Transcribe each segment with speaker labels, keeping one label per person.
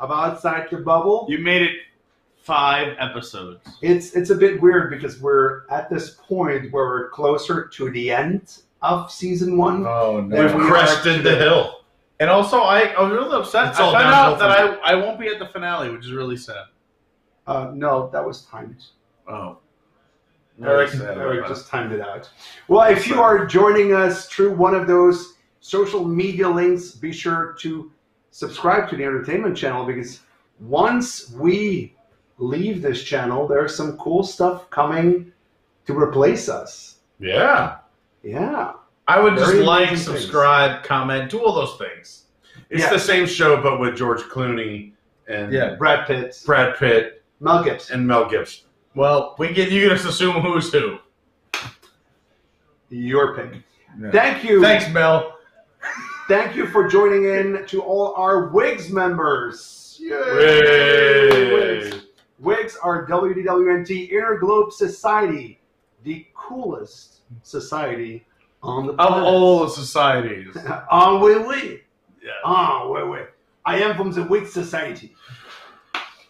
Speaker 1: of Outside the Bubble.
Speaker 2: You made it five episodes.
Speaker 1: It's it's a bit weird because we're at this point where we're closer to the end of season one.
Speaker 3: Oh
Speaker 1: We've
Speaker 2: We've
Speaker 1: we
Speaker 2: crested the hill. And also, I, I was really upset.
Speaker 3: It's
Speaker 2: I found
Speaker 3: downhill
Speaker 2: out that I, I won't be at the finale, which is really sad.
Speaker 1: Uh, no, that was timed.
Speaker 2: Oh.
Speaker 1: Eric, Eric just timed it out. Well, if you are joining us through one of those social media links, be sure to subscribe to the entertainment channel because once we leave this channel, there's some cool stuff coming to replace us.
Speaker 3: Yeah.
Speaker 1: Yeah.
Speaker 3: I would just like,
Speaker 1: amazing things.
Speaker 3: subscribe, comment, do all those things.
Speaker 4: It's
Speaker 1: Yeah.
Speaker 4: the same show, but with George Clooney and
Speaker 3: Yeah.
Speaker 1: Brad Pitt,
Speaker 4: Brad Pitt
Speaker 1: Mel Gibson.
Speaker 4: and Mel Gibson.
Speaker 3: Well, we get you can just assume who's who.
Speaker 1: Your pick.
Speaker 3: Yeah.
Speaker 1: Thank you.
Speaker 3: Thanks, Mel.
Speaker 1: Thank you for joining in to all our WIGS members. Yay! WIGS. WIGS are WDWNT Interglobe Society, the coolest society on the planet.
Speaker 2: Of all the societies.
Speaker 1: Ah, oui, oui.
Speaker 2: Yeah.
Speaker 1: Ah, oui, oui. I am from the WIGS Society.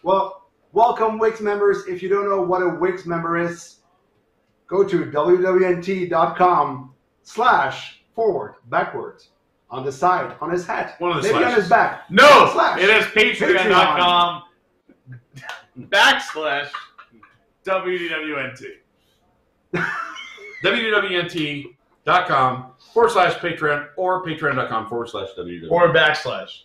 Speaker 1: Well, welcome, WIGS members. If you don't know what a WIGS member is, go to wwnt.com slash forward, backwards, on the side, on his hat,
Speaker 4: One of the
Speaker 1: maybe on
Speaker 4: slashes.
Speaker 1: his back.
Speaker 2: No!
Speaker 1: Slash.
Speaker 2: It is patreon.com backslash WDWNT.
Speaker 4: www.nt.com forward slash Patreon or patreon.com forward slash www.
Speaker 3: Or backslash.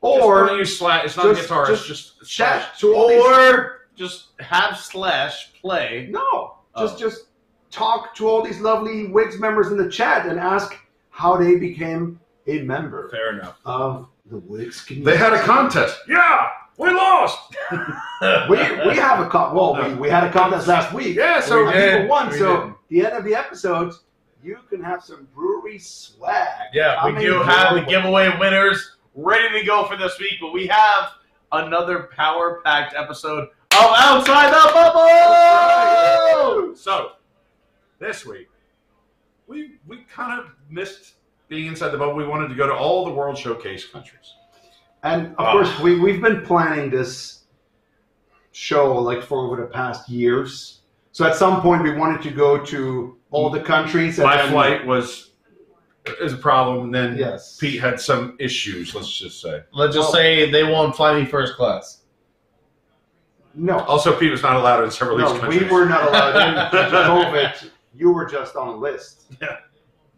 Speaker 1: Or
Speaker 4: don't use slash. It's not
Speaker 1: just-
Speaker 4: a guitar.
Speaker 1: just
Speaker 4: it's just
Speaker 1: chat to all these-
Speaker 2: Or just have slash play.
Speaker 1: No, just
Speaker 2: Oh.
Speaker 1: just talk to all these lovely WIGS members in the chat and ask how they became a member
Speaker 3: Fair enough.
Speaker 1: of the WIGS community.
Speaker 4: They had a contest. Yeah, we lost.
Speaker 1: we, we have a con- well we, we had a contest last week.
Speaker 4: Yeah, so
Speaker 1: and
Speaker 3: we did.
Speaker 1: people won.
Speaker 3: We
Speaker 1: so
Speaker 3: did.
Speaker 1: the end of the episode, you can have some brewery swag.
Speaker 3: Yeah, we
Speaker 1: coming
Speaker 3: do have the
Speaker 1: way.
Speaker 3: giveaway winners.
Speaker 2: Ready to go for this week, but we have another power packed episode of Outside the Bubble!
Speaker 4: So this week, we we kind of missed being inside the bubble. We wanted to go to all the World Showcase countries.
Speaker 1: And of
Speaker 4: Ah.
Speaker 1: course, we we've been planning this show like for over the past years. So at some point, we wanted to go to all the countries.
Speaker 4: My
Speaker 1: then-
Speaker 4: flight was is a problem. And then
Speaker 1: Yes.
Speaker 4: Pete had some issues. Let's just say.
Speaker 3: Let's just
Speaker 1: Well-
Speaker 3: say they won't fly me first class.
Speaker 1: No,
Speaker 4: Also, Pete was not allowed in several of
Speaker 1: no,
Speaker 4: these countries.
Speaker 1: we were not allowed in due to COVID. You were just on a list.
Speaker 4: Yeah.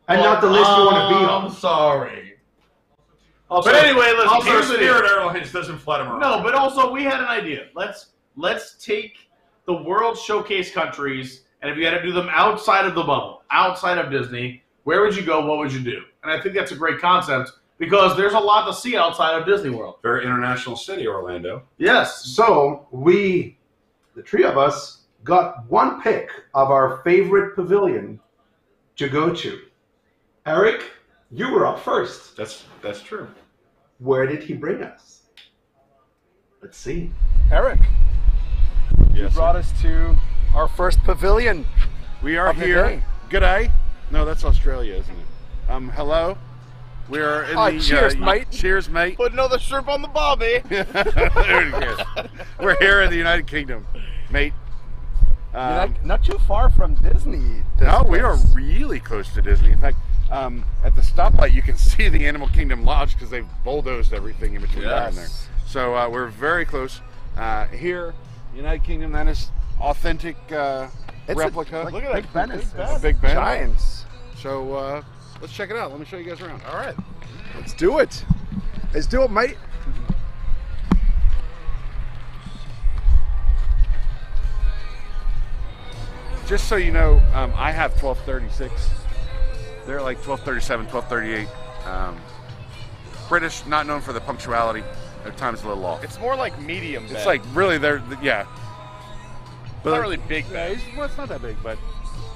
Speaker 1: And not the list you want to be on.
Speaker 3: I'm sorry.
Speaker 4: Also,
Speaker 2: But anyway, let's
Speaker 4: also
Speaker 2: here's.
Speaker 4: Spirit Airlines doesn't fly tomorrow.
Speaker 2: No, but also we had an idea. Let's let's take the World Showcase countries, and if you had to do them outside of the bubble, outside of Disney, where would you go? What would you do? And I think that's a great concept because there's a lot to see outside of Disney World.
Speaker 4: very international city, Orlando.
Speaker 2: Yes.
Speaker 1: So we, the three of us, got one pick of our favorite pavilion to go to. Eric, you were up first.
Speaker 4: That's that's true.
Speaker 1: Where did he bring us? Let's see.
Speaker 5: Eric, you
Speaker 4: Yes.
Speaker 5: brought us to our first pavilion.
Speaker 6: We are
Speaker 5: Of
Speaker 6: here.
Speaker 5: day.
Speaker 6: Good day. No, that's Australia, isn't it? Um, hello. We are in
Speaker 5: Ah,
Speaker 6: the.
Speaker 5: cheers,
Speaker 6: uh,
Speaker 5: mate.
Speaker 6: Cheers, mate.
Speaker 2: Put another shrimp on the bobby.
Speaker 6: there it is. We're here in the United Kingdom, mate.
Speaker 5: You're
Speaker 6: Um,
Speaker 5: not, not too far from Disney. this
Speaker 6: no, we are really close to Disney. In fact, um, at the stoplight, you can see the Animal Kingdom Lodge because they've bulldozed everything in between there and there.
Speaker 2: Yes.
Speaker 6: So uh, we're very close. Uh, here, United Kingdom, that is authentic uh,
Speaker 5: It's a-
Speaker 6: replica.
Speaker 5: like
Speaker 2: Look at
Speaker 5: Big
Speaker 2: that.
Speaker 5: Ben.
Speaker 2: Big
Speaker 5: is-
Speaker 2: Ben.
Speaker 6: Big Ben.
Speaker 5: Giants.
Speaker 6: So uh, let's check it out. Let me show you guys around.
Speaker 5: All right, let's do it. Let's do it, mate.
Speaker 6: Just so you know, um, I have 1236. They're like 1237, 1238. Um, British, not known for the punctuality. At times a little off.
Speaker 7: It's more like medium.
Speaker 6: It's
Speaker 7: bed.
Speaker 6: like really, they're yeah.
Speaker 7: It's not really big
Speaker 6: Yeah,
Speaker 7: bed.
Speaker 6: it's, well, it's not that big, but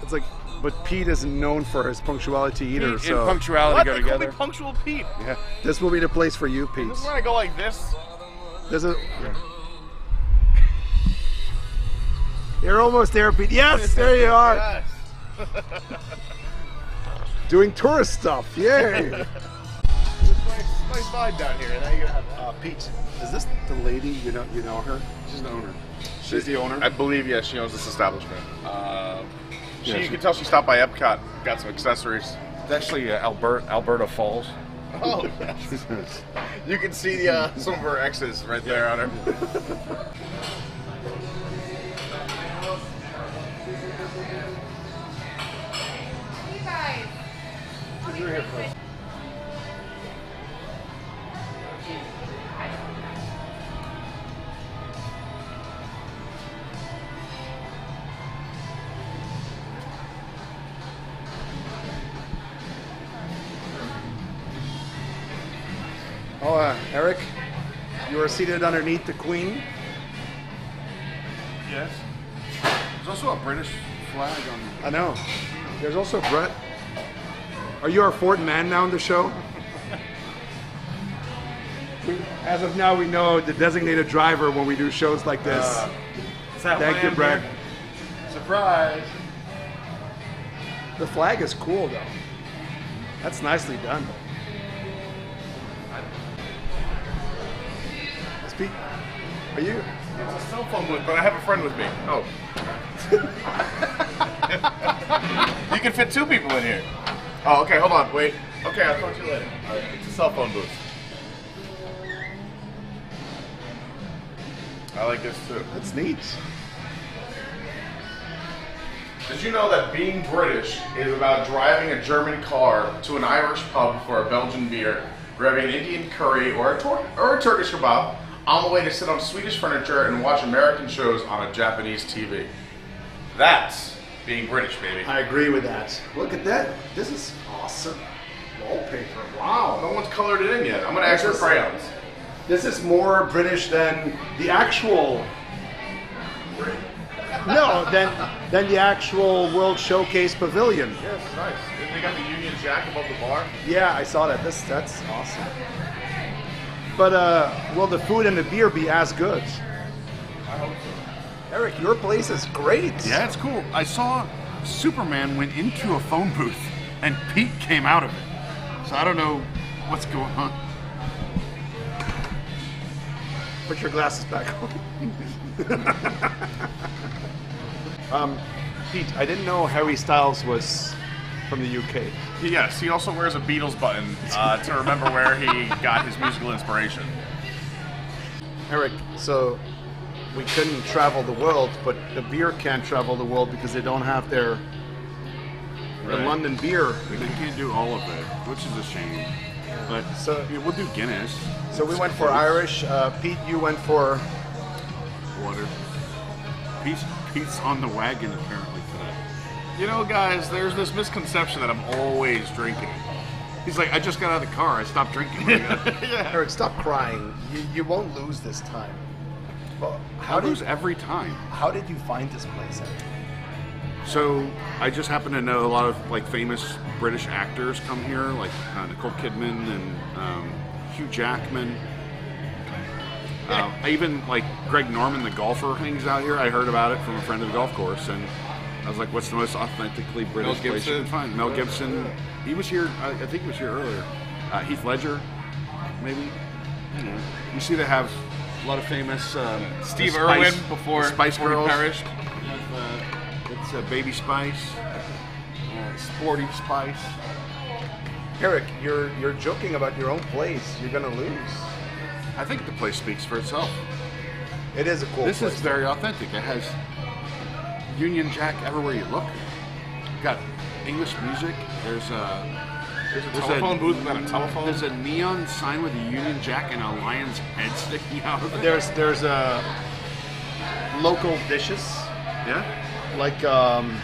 Speaker 5: It's like, but Pete isn't known for his punctuality either.
Speaker 6: Pete
Speaker 5: so
Speaker 6: and punctuality
Speaker 7: What?
Speaker 6: go
Speaker 7: They call me
Speaker 6: together.
Speaker 7: punctual Pete.
Speaker 6: Yeah.
Speaker 5: this will be the place for you, Pete.
Speaker 7: This is when I go like this.
Speaker 5: There's a. You're almost there, Pete. Yes, there you are.
Speaker 7: Yes.
Speaker 5: Doing tourist stuff. Yay.
Speaker 2: nice vibe down here. Now you're gonna have
Speaker 1: Uh, Pete, is this the lady? You know, you know her.
Speaker 4: She's the owner.
Speaker 1: She's the owner.
Speaker 2: I believe, yes, she owns this establishment. Um, she,
Speaker 4: Yeah,
Speaker 2: you
Speaker 4: she-
Speaker 2: can tell she stopped by Epcot, got some accessories.
Speaker 4: It's actually uh, Alberta, Alberta Falls.
Speaker 2: Oh, yes. you can see uh, some of her exes right there on her.
Speaker 5: You guys.
Speaker 1: Oh, uh, Eric, you are seated underneath the Queen.
Speaker 4: Yes. There's also a British flag on.
Speaker 1: I know. There's also Brett. Are you our fourth man now in the show? As of now, we know the designated driver when we do shows like this. Uh, Thank you, Brett.
Speaker 8: Surprise!
Speaker 1: The flag is cool, though. That's nicely done. Speak. Are you?
Speaker 2: It's a cell phone booth, but I have a friend with me. Oh. you can fit two people in here. Oh, okay, hold on, wait. Okay, I'll talk to you later. Right, it's a cell phone booth. I like this too.
Speaker 1: That's neat.
Speaker 2: Did you know that being British is about driving a German car to an Irish pub for a Belgian beer, grabbing an Indian curry or a, Tor- or a Turkish kebab on the way to sit on Swedish furniture and watch American shows on a Japanese TV? That's being British, baby.
Speaker 1: I agree with that. Look at that. This is awesome. Wallpaper. Wow.
Speaker 2: No one's colored it in yet. I'm gonna ask for crayons.
Speaker 1: This is more British than the actual. No, than than the actual World Showcase Pavilion.
Speaker 2: Yes, nice. And they got the Union Jack above the bar.
Speaker 1: Yeah, I saw that. This that's awesome. But uh, will the food and the beer be as good?
Speaker 2: I hope so.
Speaker 1: Eric, your place is great.
Speaker 4: Yeah, it's cool. I saw Superman went into a phone booth and Pete came out of it. So I don't know what's going on.
Speaker 1: Put your glasses back on. um, Pete, I didn't know Harry Styles was from the UK.
Speaker 2: Yes, he also wears a Beatles button uh, to remember where he got his musical inspiration.
Speaker 1: Eric, so we couldn't travel the world, but the beer can't travel the world because they don't have their the
Speaker 4: Right.
Speaker 1: London beer.
Speaker 4: They can't do all of it, which is a shame. But
Speaker 1: So-
Speaker 4: yeah, we'll do Guinness.
Speaker 1: So we went for Irish. Uh, Pete, you went for
Speaker 4: water. Pete's, Pete's on the wagon apparently today.
Speaker 2: You know, guys, there's this misconception that I'm always drinking.
Speaker 4: He's like, I just got out of the car. I stopped drinking. when I got-
Speaker 1: Eric. Stop crying. You, you won't lose this time. Well,
Speaker 4: I
Speaker 1: how
Speaker 4: lose every time.
Speaker 1: how did you find this place?
Speaker 4: So I just happen to know a lot of like famous British actors come here, like uh, Nicole Kidman and um, Hugh Jackman. Uh, I even like Greg Norman, the golfer, hangs out here. I heard about it from a friend of the golf course, and I was like, "What's the most authentically British place you can find?" Mel Gibson. He was here. I, I think he was here earlier. Uh, Heath Ledger, maybe. You know, you see they have a lot of famous um,
Speaker 2: Steve Irwin before-
Speaker 4: Spice
Speaker 2: before
Speaker 4: Girls.
Speaker 2: perished.
Speaker 4: Uh, it's uh, Baby Spice, uh, Sporty Spice.
Speaker 1: Eric, you're you're joking about your own place. You're gonna lose.
Speaker 4: I think the place speaks for itself.
Speaker 1: It is a cool
Speaker 4: this
Speaker 1: place.
Speaker 4: is very authentic. It has Union Jack everywhere you look. You've got English music. There's a
Speaker 2: There's a
Speaker 4: there's
Speaker 2: telephone booth without a telephone.
Speaker 4: There's a neon sign with a Union Jack and a lion's head sticking out of it.
Speaker 1: There's there's a local dishes
Speaker 4: yeah.
Speaker 1: like um,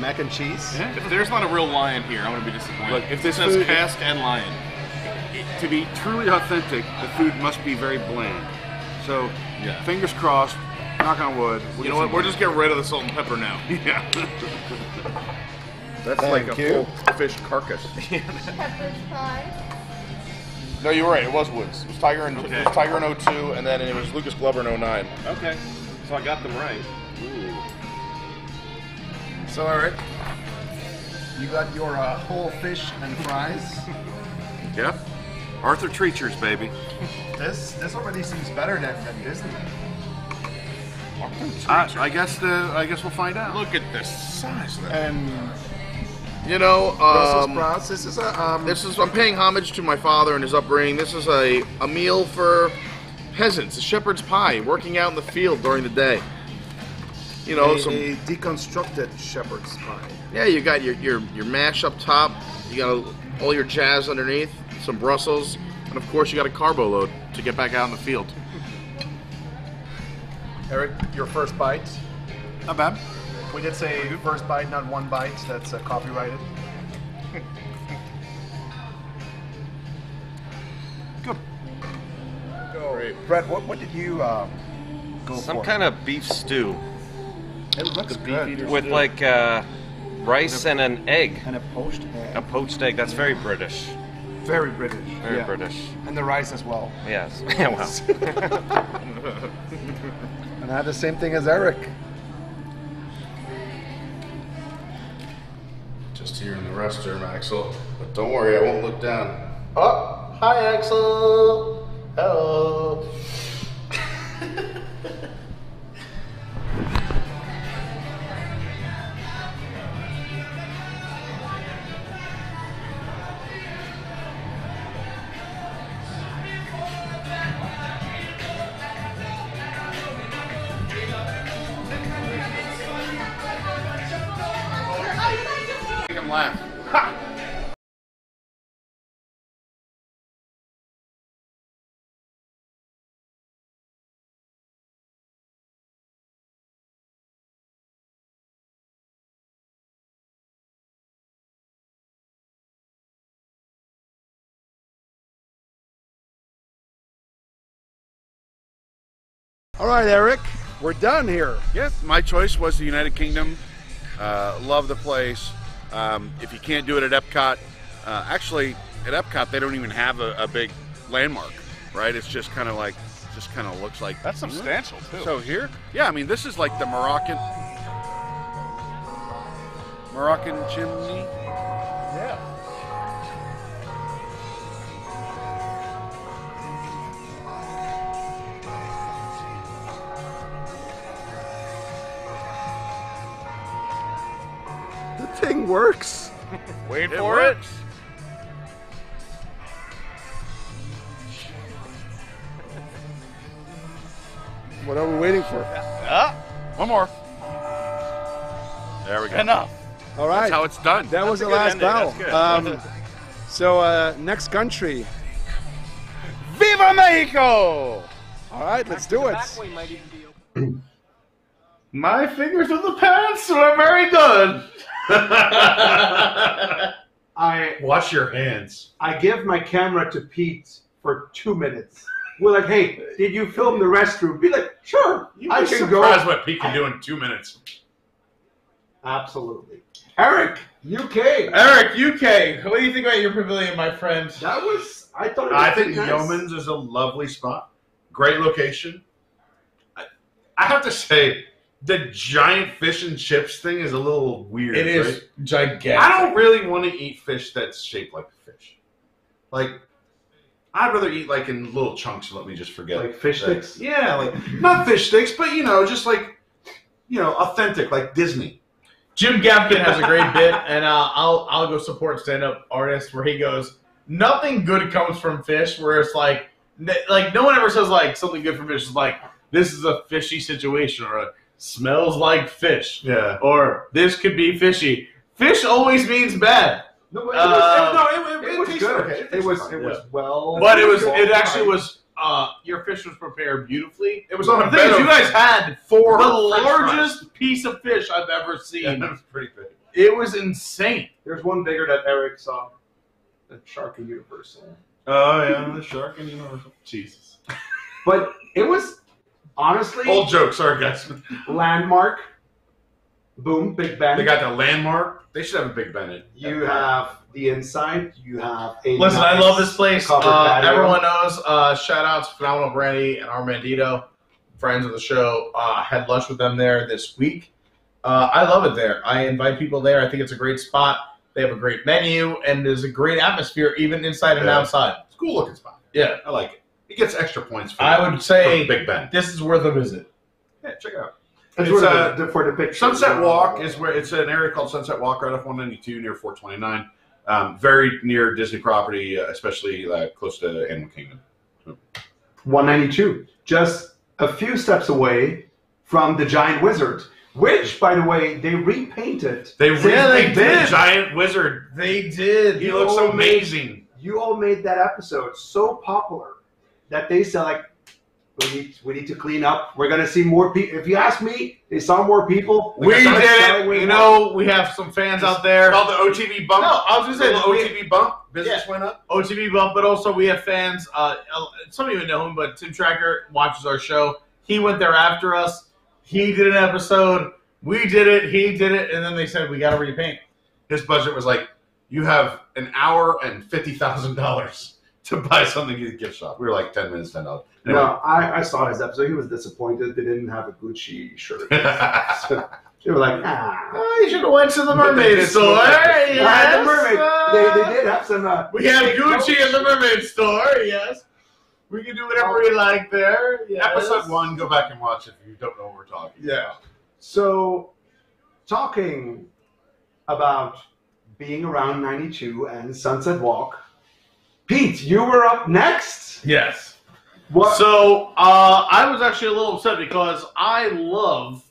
Speaker 1: mac and cheese.
Speaker 4: Yeah.
Speaker 2: if there's not a real lion here, I'm gonna be disappointed.
Speaker 4: Look, if this
Speaker 2: it says
Speaker 4: food-
Speaker 2: cask and lion.
Speaker 4: to be truly authentic, the food must be very bland. So,
Speaker 2: Yeah.
Speaker 4: fingers crossed. Knock on wood. We'll
Speaker 2: you know what? We'll just getting rid of the salt and pepper now.
Speaker 4: Yeah.
Speaker 2: That's
Speaker 1: Thank
Speaker 2: like a
Speaker 1: you.
Speaker 2: full fish carcass.
Speaker 5: Pepper fries.
Speaker 2: no, you were right. It was Woods. It was Tiger in
Speaker 9: Okay.
Speaker 2: it was Tiger in 02, and then it was Lucas Glover in 09.
Speaker 9: Okay, so I got them right. Ooh.
Speaker 1: So Eric, you got your uh, whole fish and fries.
Speaker 4: Yep.
Speaker 6: Arthur Treachers, baby.
Speaker 5: This this already seems better than, than Disney.
Speaker 6: I, I guess the I guess we'll find out.
Speaker 7: Look at the size of that.
Speaker 5: And
Speaker 7: You know,
Speaker 5: Brussels
Speaker 7: um,
Speaker 5: sprouts. This is a um.
Speaker 7: this is I'm paying homage to my father and his upbringing. This is a, a meal for peasants, a shepherd's pie, working out in the field during the day. You know,
Speaker 5: a,
Speaker 7: some
Speaker 5: a deconstructed shepherd's pie.
Speaker 7: yeah, you got your, your your mash up top, you got all your jazz underneath, some Brussels, and of course you got a carbo load to get back out in the field.
Speaker 5: Eric, your first bite.
Speaker 6: Not bad.
Speaker 5: We did say first bite, not one bite. That's uh, copyrighted.
Speaker 6: Good.
Speaker 5: Go. Brett, what, what did you uh, go
Speaker 9: Some
Speaker 5: for?
Speaker 9: kind of beef stew
Speaker 5: It looks good.
Speaker 9: with like uh, rice and an egg,
Speaker 5: And a poached egg.
Speaker 9: a poached egg. That's very British.
Speaker 5: Very British.
Speaker 9: Very
Speaker 5: yeah.
Speaker 9: British.
Speaker 5: And the rice as well.
Speaker 9: Yes. Yeah. Well.
Speaker 5: And I had the same thing as Eric.
Speaker 7: Just here in the restroom, Axel. But don't worry, I won't look down. Oh, hi, Axel. Hello.
Speaker 5: All right, Eric, we're done here.
Speaker 6: Yes, my choice was the United Kingdom. Uh, love the place. Um, if you can't do it at Epcot, uh, actually at Epcot they don't even have a, a big landmark, right? It's just kind of like, just kind of looks like
Speaker 3: That's substantial too.
Speaker 6: So here, yeah, I mean this is like the Moroccan Moroccan chimney.
Speaker 3: yeah.
Speaker 5: Thing works.
Speaker 3: Wait
Speaker 6: It
Speaker 3: for it.
Speaker 5: What are we waiting for?
Speaker 3: Ah,
Speaker 6: One more. There we go.
Speaker 3: enough.
Speaker 5: All right.
Speaker 6: That's how it's done.
Speaker 5: that was the last
Speaker 9: ending,
Speaker 5: battle. Um, so uh, next country.
Speaker 3: Viva Mexico!
Speaker 5: All right, let's do it.
Speaker 2: My fingers in the pants are very good.
Speaker 1: I
Speaker 4: Wash your hands.
Speaker 1: I give my camera to Pete for two minutes. We're like, hey, did you film the restroom? Be like, sure,
Speaker 4: You'd
Speaker 1: I
Speaker 4: be
Speaker 1: can
Speaker 4: surprised
Speaker 1: go.
Speaker 4: what Pete can do in two minutes.
Speaker 1: Absolutely. Eric, UK.
Speaker 2: Eric, UK. What do you think about your pavilion, my friend?
Speaker 1: That was I thought. It was
Speaker 4: I think
Speaker 1: nice.
Speaker 4: Yeoman's is a lovely spot. Great location. I, I have to say, the giant fish and chips thing is a little weird.
Speaker 2: It is
Speaker 4: right?
Speaker 2: gigantic.
Speaker 4: I don't really want to eat fish that's shaped like a fish. Like, I'd rather eat like in little chunks and let me just forget.
Speaker 1: Like fish
Speaker 4: that-
Speaker 1: sticks?
Speaker 4: Yeah, like not fish sticks, but you know, just like you know, authentic, like Disney.
Speaker 2: Jim Gaffigan has a great bit, and uh, I'll I'll go support stand-up artists where he goes, nothing good comes from fish. Where it's like, like no one ever says like something good from fish is like this is a fishy situation or a smells like fish
Speaker 4: Yeah.
Speaker 2: or this could be fishy. Fish always means bad,
Speaker 1: No, but it
Speaker 2: Uh,
Speaker 1: was,
Speaker 4: no, it,
Speaker 1: it,
Speaker 4: it,
Speaker 1: was good.
Speaker 4: okay.
Speaker 1: It was it
Speaker 4: fine.
Speaker 1: was well.
Speaker 2: but it was it actually was. Uh, your fish was prepared beautifully.
Speaker 4: It was on a
Speaker 2: The thing is, you guys had
Speaker 4: four
Speaker 2: the
Speaker 4: French fries.
Speaker 2: largest piece of fish I've ever seen.
Speaker 4: Yeah, that was pretty big.
Speaker 2: It was insane.
Speaker 1: There's one bigger that Eric saw. The shark in Universal.
Speaker 4: Oh yeah, the shark and Universal. Jesus.
Speaker 1: But it was honestly
Speaker 4: Old joke, sorry guys.
Speaker 1: landmark. Boom, Big Ben.
Speaker 4: They got the landmark. They should have a Big Ben. at-
Speaker 1: you
Speaker 4: at-
Speaker 1: have the inside. You have a.
Speaker 2: Listen, I love this place. Uh, everyone knows. Uh, shout out to Phenomenal Brandy and Armandito, friends of the show. Uh, had lunch with them there this week. Uh, I love it there. I invite people there. I think it's a great spot. They have a great menu and there's a great atmosphere, even inside and outside.
Speaker 4: It's a cool looking spot.
Speaker 2: Yeah.
Speaker 4: I like it. He gets extra points for
Speaker 2: I would say
Speaker 4: for Big Ben.
Speaker 2: this is worth a visit.
Speaker 4: Yeah, check it out.
Speaker 1: It's,
Speaker 4: It's,
Speaker 1: worth
Speaker 4: uh,
Speaker 1: the- for the picture.
Speaker 4: Sunset Walk is where it's an area called Sunset Walk right off 192 near 429. Um, very near Disney property, uh, especially uh, close to Animal Kingdom.
Speaker 1: 192, just a few steps away from the Giant Wizard, which, by the way, they repainted.
Speaker 4: They really
Speaker 2: Yeah, they
Speaker 4: did.
Speaker 2: did.
Speaker 4: Giant Wizard.
Speaker 2: They did.
Speaker 4: He looks
Speaker 1: all made-
Speaker 4: amazing.
Speaker 1: You all made that episode so popular that they said, like, we need, we need to clean up. We're gonna see more people. If you ask me, they saw more people.
Speaker 2: We did it.
Speaker 1: way
Speaker 2: You
Speaker 1: more.
Speaker 2: know, we have some fans out there.
Speaker 4: Called the OTV bump.
Speaker 2: No, I was gonna say,
Speaker 4: the OTV bump. Business went up.
Speaker 2: OTV bump, but also we have fans. Uh, some of you know him, but Tim Tracker watches our show. He went there after us. He did an episode. We did it. He did it, and then they said we got to repaint.
Speaker 4: His budget was like, you have an hour and fifty thousand dollars to buy something at the gift shop. We were like ten minutes, ten dollars.
Speaker 1: No, I, I saw his episode. He was disappointed they didn't have a Gucci shirt. So they were like, ah.
Speaker 2: Oh, you should have went to the mermaid
Speaker 4: did
Speaker 2: store.
Speaker 4: smoke it.
Speaker 1: Ah, the
Speaker 2: Yes.
Speaker 1: mermaid. They, they did have some. Uh,
Speaker 2: We have Gucci
Speaker 1: notes.
Speaker 2: at the mermaid store. Yes. We can do whatever we like there. Yes.
Speaker 4: Episode one, go back and watch if you don't know what we're talking.
Speaker 2: Yeah.
Speaker 1: So, talking about being around 92 and Sunset Walk, Pete, you were up next.
Speaker 2: Yes.
Speaker 1: What?
Speaker 2: So uh, I was actually a little upset because I love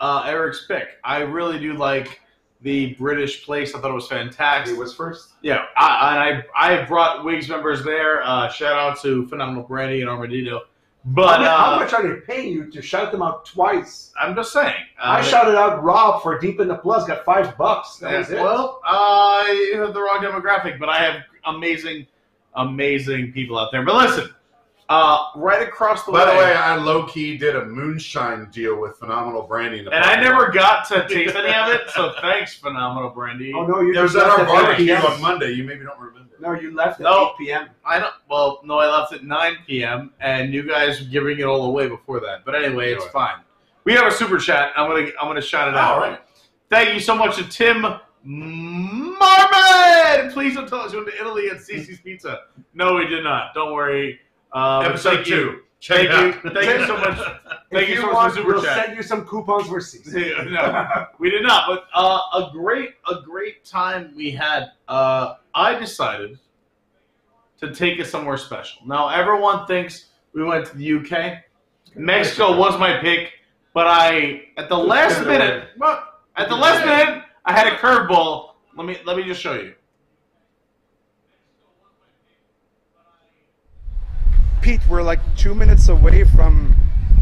Speaker 2: uh, Eric's pick. I really do like the British place. I thought it was fantastic.
Speaker 1: It was first.
Speaker 2: Yeah, I, and I I brought Wigs members there. Uh, shout out to Phenomenal Brandy and Armadillo. But
Speaker 1: how, mu- how
Speaker 2: uh,
Speaker 1: much are they paying you to shout them out twice?
Speaker 2: I'm just saying.
Speaker 1: I
Speaker 2: uh,
Speaker 1: shouted out Rob for Deep in the Plus, got five bucks. That
Speaker 2: Yeah,
Speaker 1: was it.
Speaker 2: Well, you have the wrong demographic, but I have amazing, amazing people out there. But listen, uh, right across the
Speaker 4: By
Speaker 2: way.
Speaker 4: the way, I low key did a moonshine deal with Phenomenal Brandy, in the
Speaker 2: and I never
Speaker 4: lot.
Speaker 2: got to taste any of it, so thanks, Phenomenal Brandy.
Speaker 1: oh no, you
Speaker 4: It was at our barbecue on Monday. You maybe don't remember.
Speaker 1: No, you left at
Speaker 2: No.
Speaker 1: 8 p.m.
Speaker 2: I don't. Well, no, I left at 9 p.m. and you guys were giving it all away before that. But anyway, it's
Speaker 4: Anyway.
Speaker 2: fine. We have a super chat. I'm gonna I'm gonna shout it out.
Speaker 4: All right.
Speaker 2: Thank you so much to Tim Marmon. Please don't tell us you went to Italy at CiCi's Pizza. No, we did not. Don't worry. Um,
Speaker 4: Episode
Speaker 2: thank you.
Speaker 4: two. Check
Speaker 2: Thank
Speaker 4: it
Speaker 2: you. Thank you so much. Thank
Speaker 1: if
Speaker 2: you
Speaker 1: you
Speaker 2: so much for super
Speaker 1: we'll
Speaker 2: chat.
Speaker 1: send you some coupons for season.
Speaker 2: no, we did not. But uh, a great, a great time we had. Uh, I decided to take us somewhere special. Now everyone thinks we went to the UK. Mexico was my pick, but I at the last minute, at the last minute, I had a curveball. Let me let me just show you.
Speaker 5: Pete, we're like two minutes away from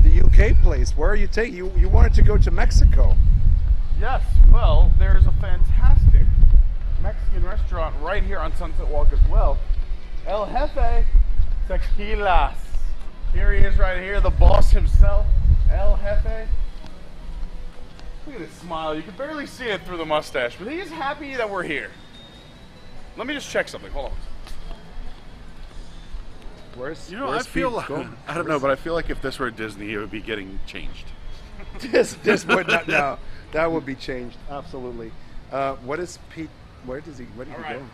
Speaker 5: the UK place. Where are you taking? You you wanted to go to Mexico.
Speaker 3: Yes, well, there's a fantastic Mexican restaurant right here on Sunset Walk as well. El Jefe Tequilas. Here he is right here, the boss himself, El Jefe. Look at his smile. You can barely see it through the mustache, but he is happy that we're here. Let me just check something. Hold on.
Speaker 5: Where's
Speaker 6: You know,
Speaker 5: where's
Speaker 6: I feel like
Speaker 5: going?
Speaker 6: I don't know, but I feel like if this were Disney, it would be getting changed.
Speaker 5: this this would not no that would be changed absolutely. Uh, what is Pete? Where does he? Where did
Speaker 3: All
Speaker 5: he
Speaker 3: right.
Speaker 5: go?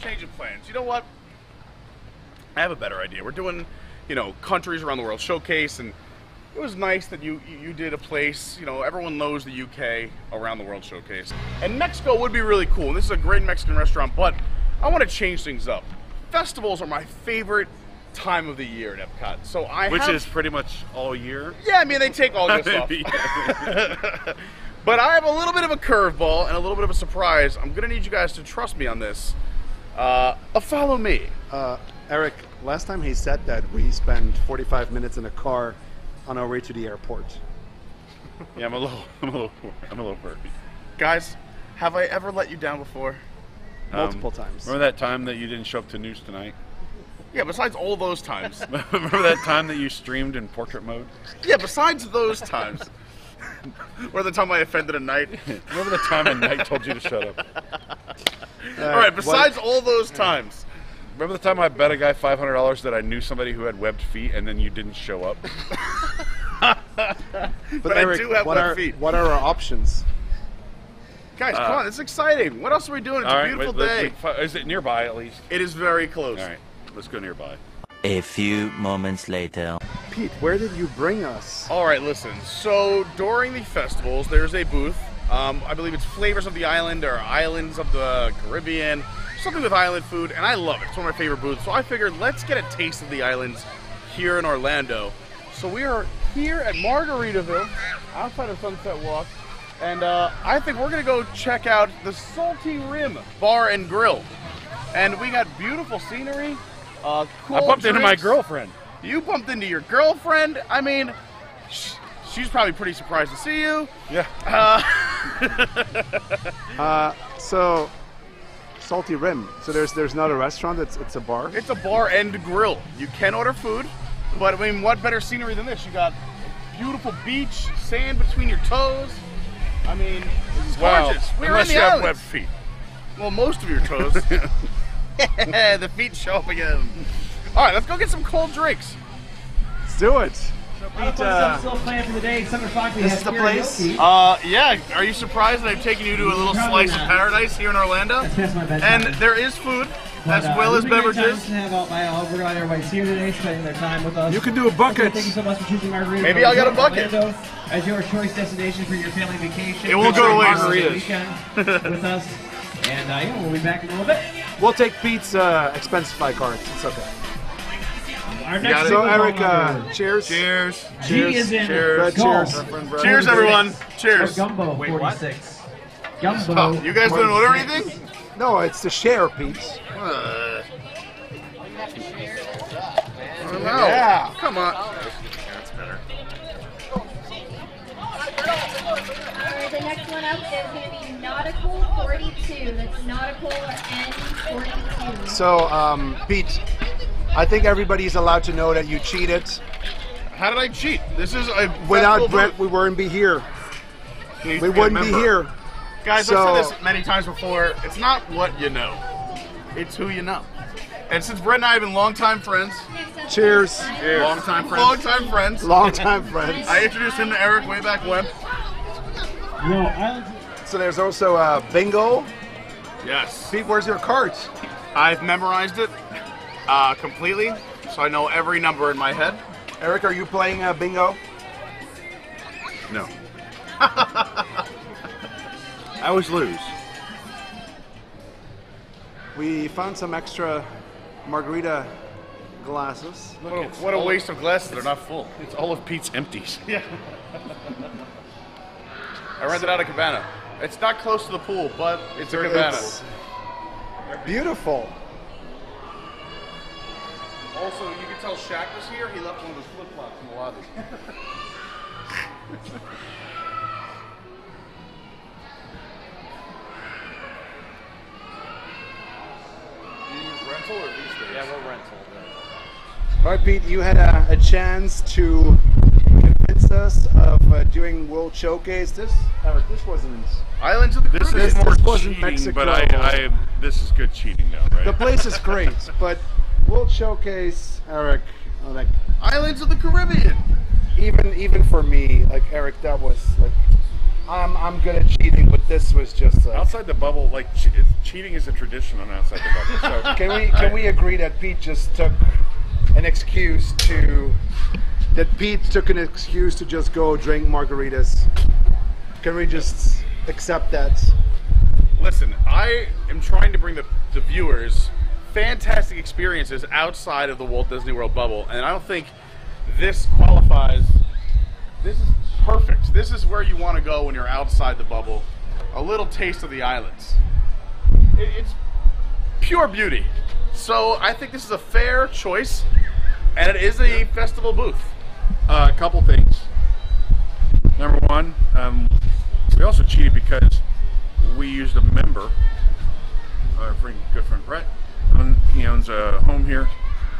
Speaker 3: change of plans. You know what? I have a better idea. We're doing, you know, countries around the world showcase, and it was nice that you you did a place. You know, everyone knows the UK around the world showcase, and Mexico would be really cool. This is a great Mexican restaurant, but I want to change things up. Festivals are my favorite time of the year at Epcot, so I
Speaker 6: Which
Speaker 3: have-
Speaker 6: is pretty much all year.
Speaker 3: yeah, I mean they take August off.
Speaker 6: Yeah.
Speaker 3: but I have a little bit of a curveball and a little bit of a surprise. I'm gonna need you guys to trust me on this. Uh, uh, follow me.
Speaker 5: Uh, Eric, last time he said that we spent 45 minutes in a car on our way to the airport.
Speaker 6: Yeah, I'm a little, I'm a little, I'm a little worried.
Speaker 3: Guys, have I ever let you down before?
Speaker 5: Multiple
Speaker 6: Um,
Speaker 5: times.
Speaker 6: Remember that time that you didn't show up to news tonight?
Speaker 3: Yeah, besides all those times.
Speaker 6: remember that time that you streamed in portrait mode?
Speaker 3: yeah, besides those times. or the time I offended a knight.
Speaker 6: Remember the time a knight told you to shut up?
Speaker 3: all right, besides all those times.
Speaker 6: Remember the time I bet a guy five hundred dollars that I knew somebody who had webbed feet, and then you didn't show up?
Speaker 5: But,
Speaker 3: But I do have
Speaker 5: what
Speaker 3: web
Speaker 5: are
Speaker 3: feet.
Speaker 5: what are our options?
Speaker 2: Guys,
Speaker 4: Uh,
Speaker 2: come on, it's exciting. What else are we doing? It's
Speaker 4: All
Speaker 2: a
Speaker 4: right,
Speaker 2: beautiful
Speaker 4: wait,
Speaker 2: day.
Speaker 4: wait, wait, is it nearby at least?
Speaker 2: It is very close.
Speaker 4: All right, let's go nearby.
Speaker 10: A few moments later.
Speaker 1: Pete, where did you bring us?
Speaker 2: All right, listen. So during the festivals, there's a booth. Um, I believe it's Flavors of the Island or Islands of the Caribbean, something with island food, and I love it. It's one of my favorite booths. So I figured let's get a taste of the islands here in Orlando. So we are here at Margaritaville, outside of Sunset Walk, and uh, I think we're gonna go check out the Salty Rim Bar and Grill. And we got beautiful scenery. Uh, cool
Speaker 4: I bumped into my girlfriend.
Speaker 2: You bumped into your girlfriend. I mean, sh- she's probably pretty surprised to see you.
Speaker 4: Yeah.
Speaker 2: Uh,
Speaker 1: Uh, so, Salty Rim. So there's there's not a restaurant. It's it's a bar.
Speaker 2: it's a bar and grill. You can order food, but I mean, what better scenery than this? You got beautiful beach, sand between your toes. I mean, this is
Speaker 4: Wow.
Speaker 2: gorgeous. We're
Speaker 4: Unless
Speaker 2: in
Speaker 4: you
Speaker 2: the
Speaker 4: have web feet.
Speaker 2: Well, most of your toes. the feet show up again. All right, let's go get some cold drinks.
Speaker 1: Let's do it.
Speaker 11: Pete, uh, still planned for the day. Seven o'clock. We
Speaker 1: this is the place?
Speaker 2: Uh, yeah. Are you surprised that I've taken you to a little
Speaker 11: Probably
Speaker 2: slice of paradise here in Orlando?
Speaker 11: That's past my bedtime.
Speaker 2: And there is food
Speaker 11: But,
Speaker 2: as
Speaker 11: uh,
Speaker 2: well as
Speaker 11: it'll be a great time
Speaker 2: beverages.
Speaker 11: To have all, by all, we're glad everybody's here today, spending their time with us.
Speaker 1: You can do a bucket.
Speaker 11: Thank you so much for choosing Margarita.
Speaker 2: Maybe I'll get a bucket.
Speaker 11: Orlando as your choice destination for your family vacation.
Speaker 2: It won't go to waste.
Speaker 11: Margaritas. With us. And uh, yeah, we'll be back in a little bit.
Speaker 1: We'll take Pete's uh, Expensify card. It's okay.
Speaker 11: Our next.
Speaker 1: So
Speaker 11: single
Speaker 1: Eric, uh, cheers.
Speaker 2: Cheers.
Speaker 11: G is in
Speaker 2: Cheers.
Speaker 11: golf.
Speaker 1: Cheers.
Speaker 2: Cheers, everyone. Cheers.
Speaker 11: Gumbo
Speaker 9: Wait, what?
Speaker 11: 46. Gumbo.
Speaker 2: Oh, you guys didn't order anything?
Speaker 1: No, it's the share, Pete.
Speaker 2: Uh, no.
Speaker 1: Yeah.
Speaker 2: Come on.
Speaker 9: That's better.
Speaker 12: Alright, the next one up is going to be Nautical 42. That's Nautical N42.
Speaker 1: So, um, Pete, I think everybody's allowed to know that you cheated.
Speaker 2: How did I cheat? This is a
Speaker 1: Without Brett, we wouldn't be here. We
Speaker 2: be
Speaker 1: wouldn't be here.
Speaker 2: Guys,
Speaker 1: So-
Speaker 2: I've said this many times before. It's not what you know, it's who you know. And since Brett and I have been longtime friends,
Speaker 1: Cheers.
Speaker 12: Island
Speaker 2: longtime friends, longtime friends,
Speaker 1: Long-time friends.
Speaker 2: I introduced him to Eric way back when.
Speaker 11: No,
Speaker 1: So there's also uh, bingo.
Speaker 2: Yes.
Speaker 1: Pete, where's your card?
Speaker 2: I've memorized it uh, completely, so I know every number in my head.
Speaker 1: Eric, are you playing uh, bingo?
Speaker 4: No. I always lose.
Speaker 1: We found some extra margarita glasses.
Speaker 2: What a, what a waste of glasses. They're not full.
Speaker 4: It's all of Pete's empties.
Speaker 2: Yeah. I rented out a cabana. It's not close to the pool, but it's a cabana.
Speaker 1: It's beautiful.
Speaker 2: Also, you can tell Shaq was here. He left one of his flip flops in the lobby. rental or these days?
Speaker 9: Yeah, we'll rental.
Speaker 1: All right, Pete, you had a, a chance to convince us of uh, doing World Showcase. This, Eric, this wasn't.
Speaker 2: Islands of the
Speaker 4: This
Speaker 2: Caribbean.
Speaker 4: is
Speaker 1: This-
Speaker 4: more
Speaker 1: this wasn't
Speaker 4: cheating,
Speaker 1: Mexico.
Speaker 4: but I, I, this is good cheating though, right?
Speaker 1: The place is great, but World Showcase, Eric, uh, like
Speaker 2: Islands of the Caribbean.
Speaker 1: even even for me, like Eric, that was like, I'm I'm good at cheating, but this was just. Like,
Speaker 4: outside the bubble, like che- cheating is a tradition on outside the bubble. So
Speaker 1: Can we can we agree that Pete just took an excuse to that Pete took an excuse to just go drink margaritas? Can we just accept that?
Speaker 2: Listen, I am trying to bring the, the viewers fantastic experiences outside of the Walt Disney World bubble, and I don't think this qualifies. This is perfect. This is where you want to go when you're outside the bubble. A little taste of the islands. It, it's pure beauty. So I think this is a fair choice, and it is a festival booth.
Speaker 4: Uh, a couple things. Number one, um, we also cheated because we used a member, our friend, good friend Brett. Um, he owns a home here,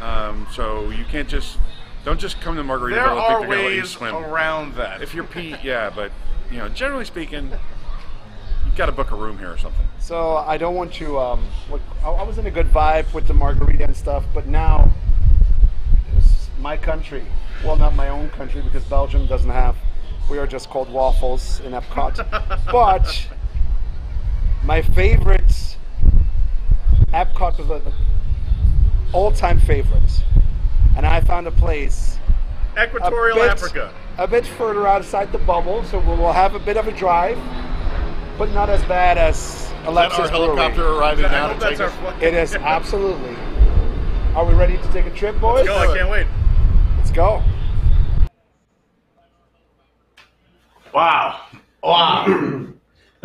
Speaker 4: um, so you can't just don't just come to Margaritaville
Speaker 2: There
Speaker 4: and think
Speaker 2: are
Speaker 4: they're gonna let you
Speaker 2: ways
Speaker 4: swim.
Speaker 2: around that.
Speaker 4: If you're Pete, yeah, but you know, generally speaking, you've got to book a room here or something.
Speaker 1: So I don't want to. Um, look, I, I was in a good vibe with the margarita and stuff, but now it's my country. Well, not my own country because Belgium doesn't have. We are just called waffles in Epcot. but
Speaker 5: my favorite Epcot an all-time favorite, and I found a place
Speaker 2: Equatorial
Speaker 5: bit-
Speaker 2: Africa.
Speaker 5: a bit further outside the bubble, so we will have a bit of a drive, but not as bad as Alexis
Speaker 6: our
Speaker 5: Brewery.
Speaker 6: helicopter arriving
Speaker 2: I
Speaker 6: now
Speaker 2: hope
Speaker 6: to take
Speaker 2: our
Speaker 6: us?
Speaker 2: flight.
Speaker 5: It is absolutely. Are we ready to take a trip, boys?
Speaker 2: Let's go. I can't wait.
Speaker 5: Let's go.
Speaker 2: Wow. Wow.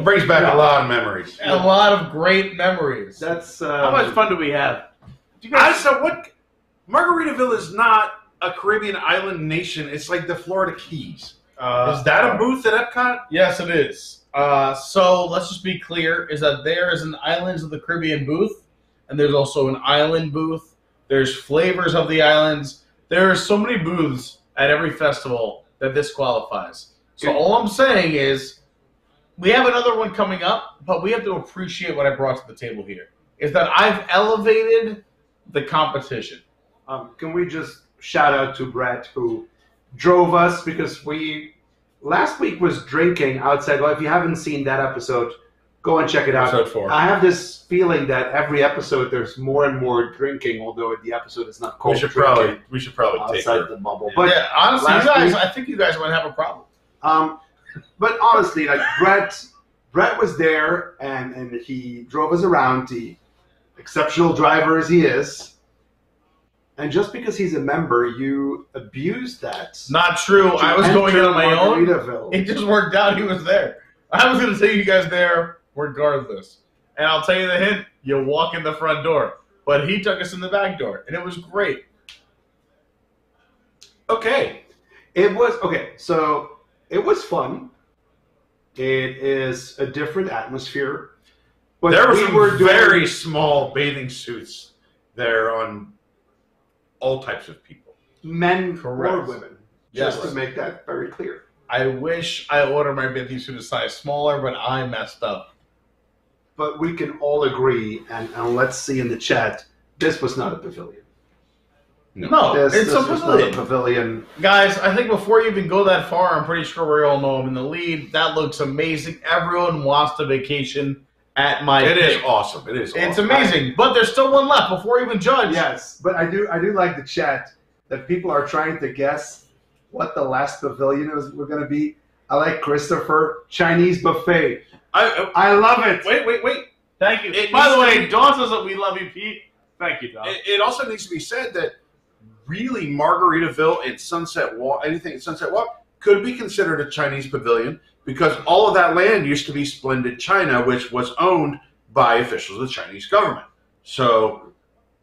Speaker 4: It brings back a lot of memories.
Speaker 2: a lot of great memories.
Speaker 1: That's
Speaker 2: How
Speaker 1: um,
Speaker 2: much fun do we have? Do you
Speaker 4: I
Speaker 2: guys
Speaker 4: said, what? Margaritaville is not a Caribbean island nation. It's like the Florida Keys.
Speaker 2: uh,
Speaker 4: is that a booth at Epcot?
Speaker 2: Yes, it is. Uh, so let's just be clear: is that there is an Islands of the Caribbean booth, and there's also an island booth. There's flavors of the islands. There are so many booths at every festival that this qualifies. So all I'm saying is, we have another one coming up, but we have to appreciate what I brought to the table here. Is that I've elevated the competition.
Speaker 1: Um, can we just shout out to Brett who drove us because we last week was drinking outside. Well, if you haven't seen that episode, go and check it out.
Speaker 4: Episode four.
Speaker 1: I have this feeling that every episode there's more and more drinking, although the episode is not
Speaker 4: We should probably we should probably take
Speaker 1: outside
Speaker 4: her.
Speaker 1: the bubble. But
Speaker 2: yeah, honestly, guys,
Speaker 1: week-
Speaker 2: I think you guys might have a problem.
Speaker 1: Um, but honestly, like Brett, Brett was there and and he drove us around. The exceptional driver as he is, and just because he's a member, you abuse that.
Speaker 2: Not true. I was going in on my own. It just worked out. He was there. I was going to take you guys there regardless. And I'll tell you the hint: you walk in the front door. But he took us in the back door, and it was great.
Speaker 4: Okay.
Speaker 1: It was okay. So it was fun. It is a different atmosphere. But
Speaker 4: there were
Speaker 1: we
Speaker 4: some
Speaker 1: were doing-
Speaker 4: very small bathing suits there on all types of people.
Speaker 1: men or women.
Speaker 2: Yes.
Speaker 1: Just to make that very clear.
Speaker 2: I wish I ordered my bathing suit a size smaller, but I messed up.
Speaker 1: But we can all agree, and, and let's see in the chat, this was not a pavilion.
Speaker 2: No,
Speaker 1: This,
Speaker 2: it's
Speaker 1: this
Speaker 2: a
Speaker 1: was not a
Speaker 2: pavilion.
Speaker 1: pavilion.
Speaker 2: Guys, I think before you even go that far, I'm pretty sure we all know I'm in the lead. That looks amazing. Everyone wants to vacation at my
Speaker 4: It is
Speaker 2: pick.
Speaker 4: awesome. It is.
Speaker 2: It's
Speaker 4: awesome.
Speaker 2: amazing, but there's still one left before we even judge.
Speaker 1: Yes, but I do I do like the chat that people are trying to guess what the last pavilion was were going to be. I like Christopher Chinese buffet.
Speaker 4: I,
Speaker 1: I love it.
Speaker 4: wait, wait, wait.
Speaker 2: Thank you.
Speaker 4: It
Speaker 2: By the way,
Speaker 4: be-
Speaker 2: Dawn says that we love you, Pete. Thank you, Dawn.
Speaker 4: It, it also needs to be said that really Margaritaville and Sunset Walk, anything at Sunset Walk, could be considered a Chinese pavilion because all of that land used to be Splendid China, which was owned by officials of the Chinese government. So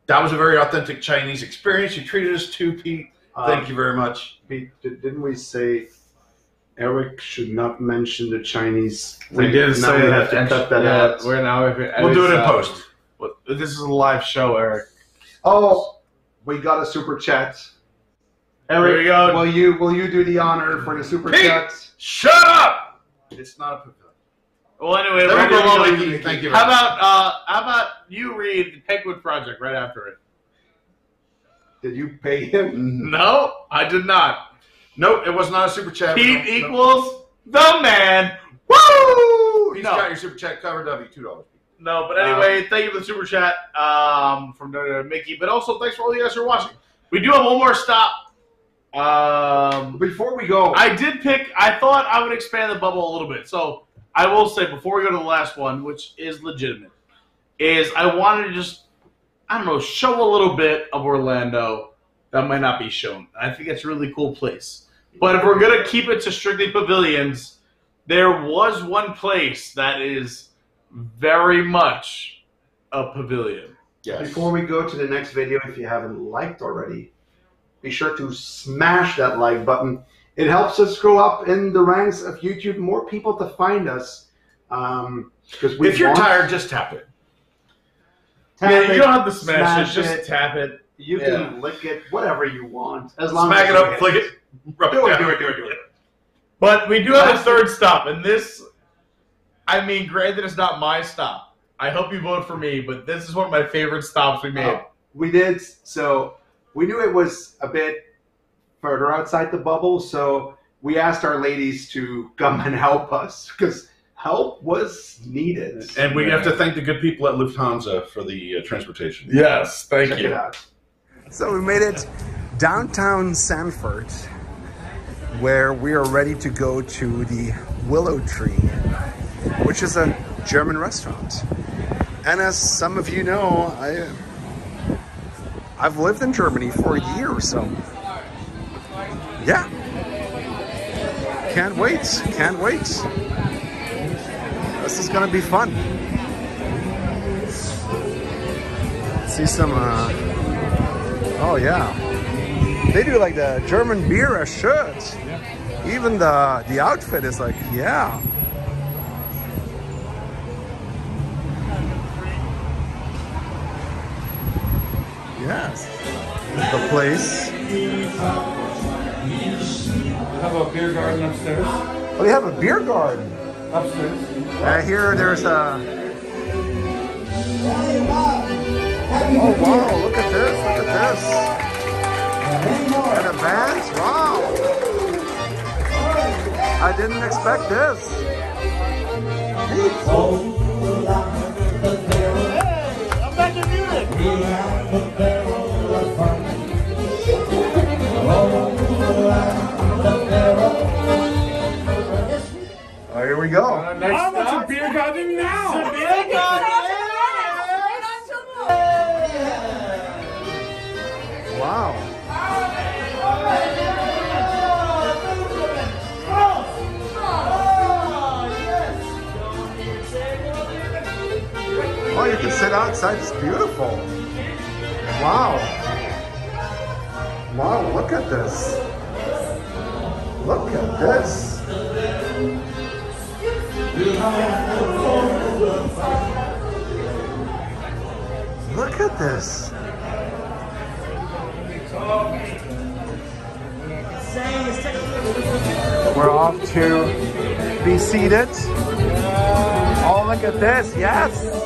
Speaker 4: that was a very authentic Chinese experience. You treated us to, Pete. Thank
Speaker 1: Um,
Speaker 4: you very much.
Speaker 1: Pete, did- didn't we say Eric should not mention the Chinese?
Speaker 2: we did
Speaker 1: now
Speaker 2: say
Speaker 1: we have to
Speaker 2: and-
Speaker 1: cut that
Speaker 2: yeah,
Speaker 1: out.
Speaker 2: We're now.
Speaker 4: We'll do it in post.
Speaker 2: Well, This is a live show, Eric.
Speaker 1: Oh, we got a super chat.
Speaker 2: There we go.
Speaker 1: Will you will you do the honor for the super
Speaker 4: Pete!
Speaker 1: chat?
Speaker 4: Shut up! It's not a pavilion.
Speaker 2: Well, anyway, we're
Speaker 4: we go,
Speaker 2: gonna-
Speaker 4: Mikey. Thank you.
Speaker 2: How
Speaker 4: very much.
Speaker 2: about uh, how about you read the Pegwood Project right after it?
Speaker 1: Did you pay him?
Speaker 2: No, I did not.
Speaker 4: Nope, it was not a super chat.
Speaker 2: Pete
Speaker 4: No, no.
Speaker 2: equals the man. Woo!
Speaker 4: He's
Speaker 2: No,
Speaker 4: got your super chat covered. W two dollars.
Speaker 2: No, but anyway, thank you for the super chat um, from Mickey. But also, thanks for all you guys who are watching. We do have one more stop. Um,
Speaker 1: Before we go,
Speaker 2: I did pick. I thought I would expand the bubble a little bit. So I will say before we go to the last one, which is legitimate, is I wanted to just I don't know show a little bit of Orlando that might not be shown. I think it's a really cool place. But if we're gonna keep it to strictly pavilions, there was one place that is very much a pavilion.
Speaker 4: Yes.
Speaker 1: Before we go to the next video, if you haven't liked already, be sure to smash that like button. It helps us grow up in the ranks of YouTube, more people to find us. Um, because we
Speaker 4: if you're
Speaker 1: want-
Speaker 4: tired, just tap it.
Speaker 1: tap
Speaker 2: yeah,
Speaker 1: it,
Speaker 2: you don't have to smash,
Speaker 1: smash
Speaker 2: it, just tap it.
Speaker 1: You
Speaker 2: Yeah.
Speaker 1: can lick it, whatever you want, as long
Speaker 4: Smack
Speaker 1: as
Speaker 4: it
Speaker 1: you
Speaker 4: up,
Speaker 1: hit
Speaker 4: flick it. Rub
Speaker 1: Do it, do it, do it, do it.
Speaker 2: But we do have a third stop, and this, I mean, granted, it's not my stop. I hope you vote for me, but this is one of my favorite stops we made.
Speaker 1: Oh, we did. So we knew it was a bit further outside the bubble. So we asked our ladies to come and help us because
Speaker 13: help was needed.
Speaker 4: And we have to thank the good people at Lufthansa for the uh, transportation.
Speaker 2: Yes, thank
Speaker 13: Check
Speaker 2: you.
Speaker 13: it out.
Speaker 1: So we made it downtown Sanford, where we are ready to go to the Willow Tree, which is a German restaurant. And as some of you know, I I've lived in Germany for a year or so. Yeah. Can't wait. Can't wait. This is gonna be fun. See some uh, Oh yeah, they do like the German beer as shirts. Even the the outfit is like yeah. The place.
Speaker 14: We have a beer garden upstairs.
Speaker 1: Oh, they have a beer garden.
Speaker 14: Upstairs.
Speaker 1: I hear there's a. Oh wow! Look at this! Look at this! And a band? Wow! I didn't expect this.
Speaker 14: Hey, I'm back in music.
Speaker 1: We go.
Speaker 14: I want some beer garden now. beer garden.
Speaker 1: Wow. Oh, you can sit outside. It's beautiful. Wow. Wow, look at this. Look at this. Look at this. We're off to be seated. Oh, look at this. Yes.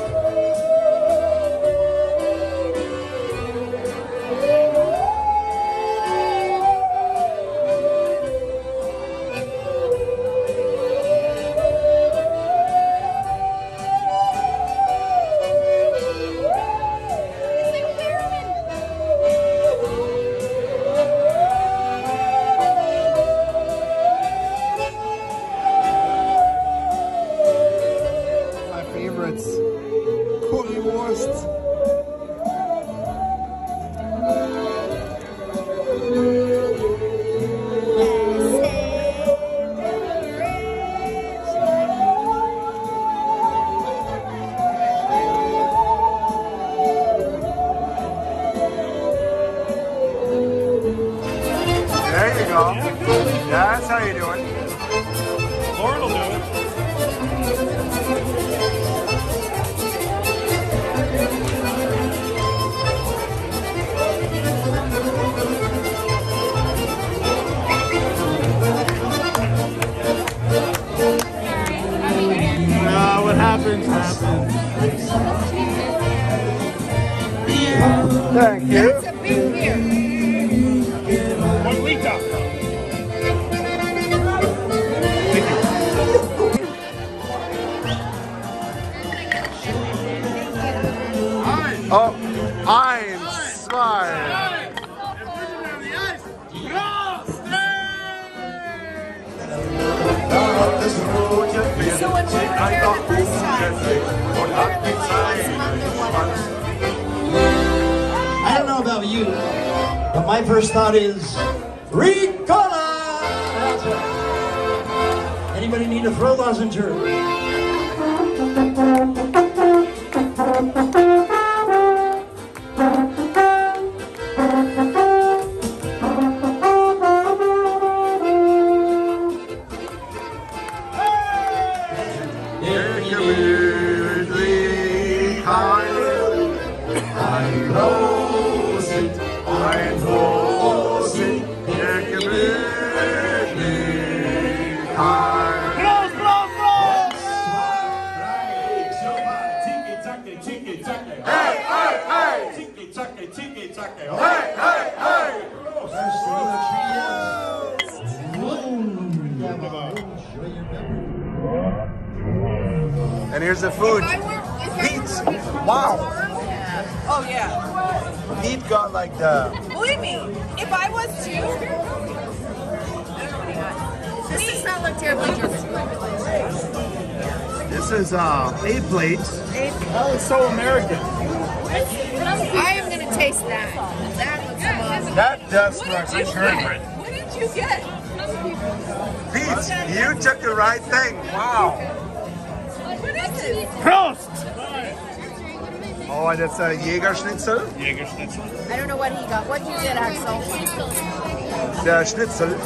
Speaker 15: A
Speaker 5: Jägerschnitzel.
Speaker 16: Jägerschnitzel. I don't know what he got. What did you get, Axel?
Speaker 5: Der Schnitzel.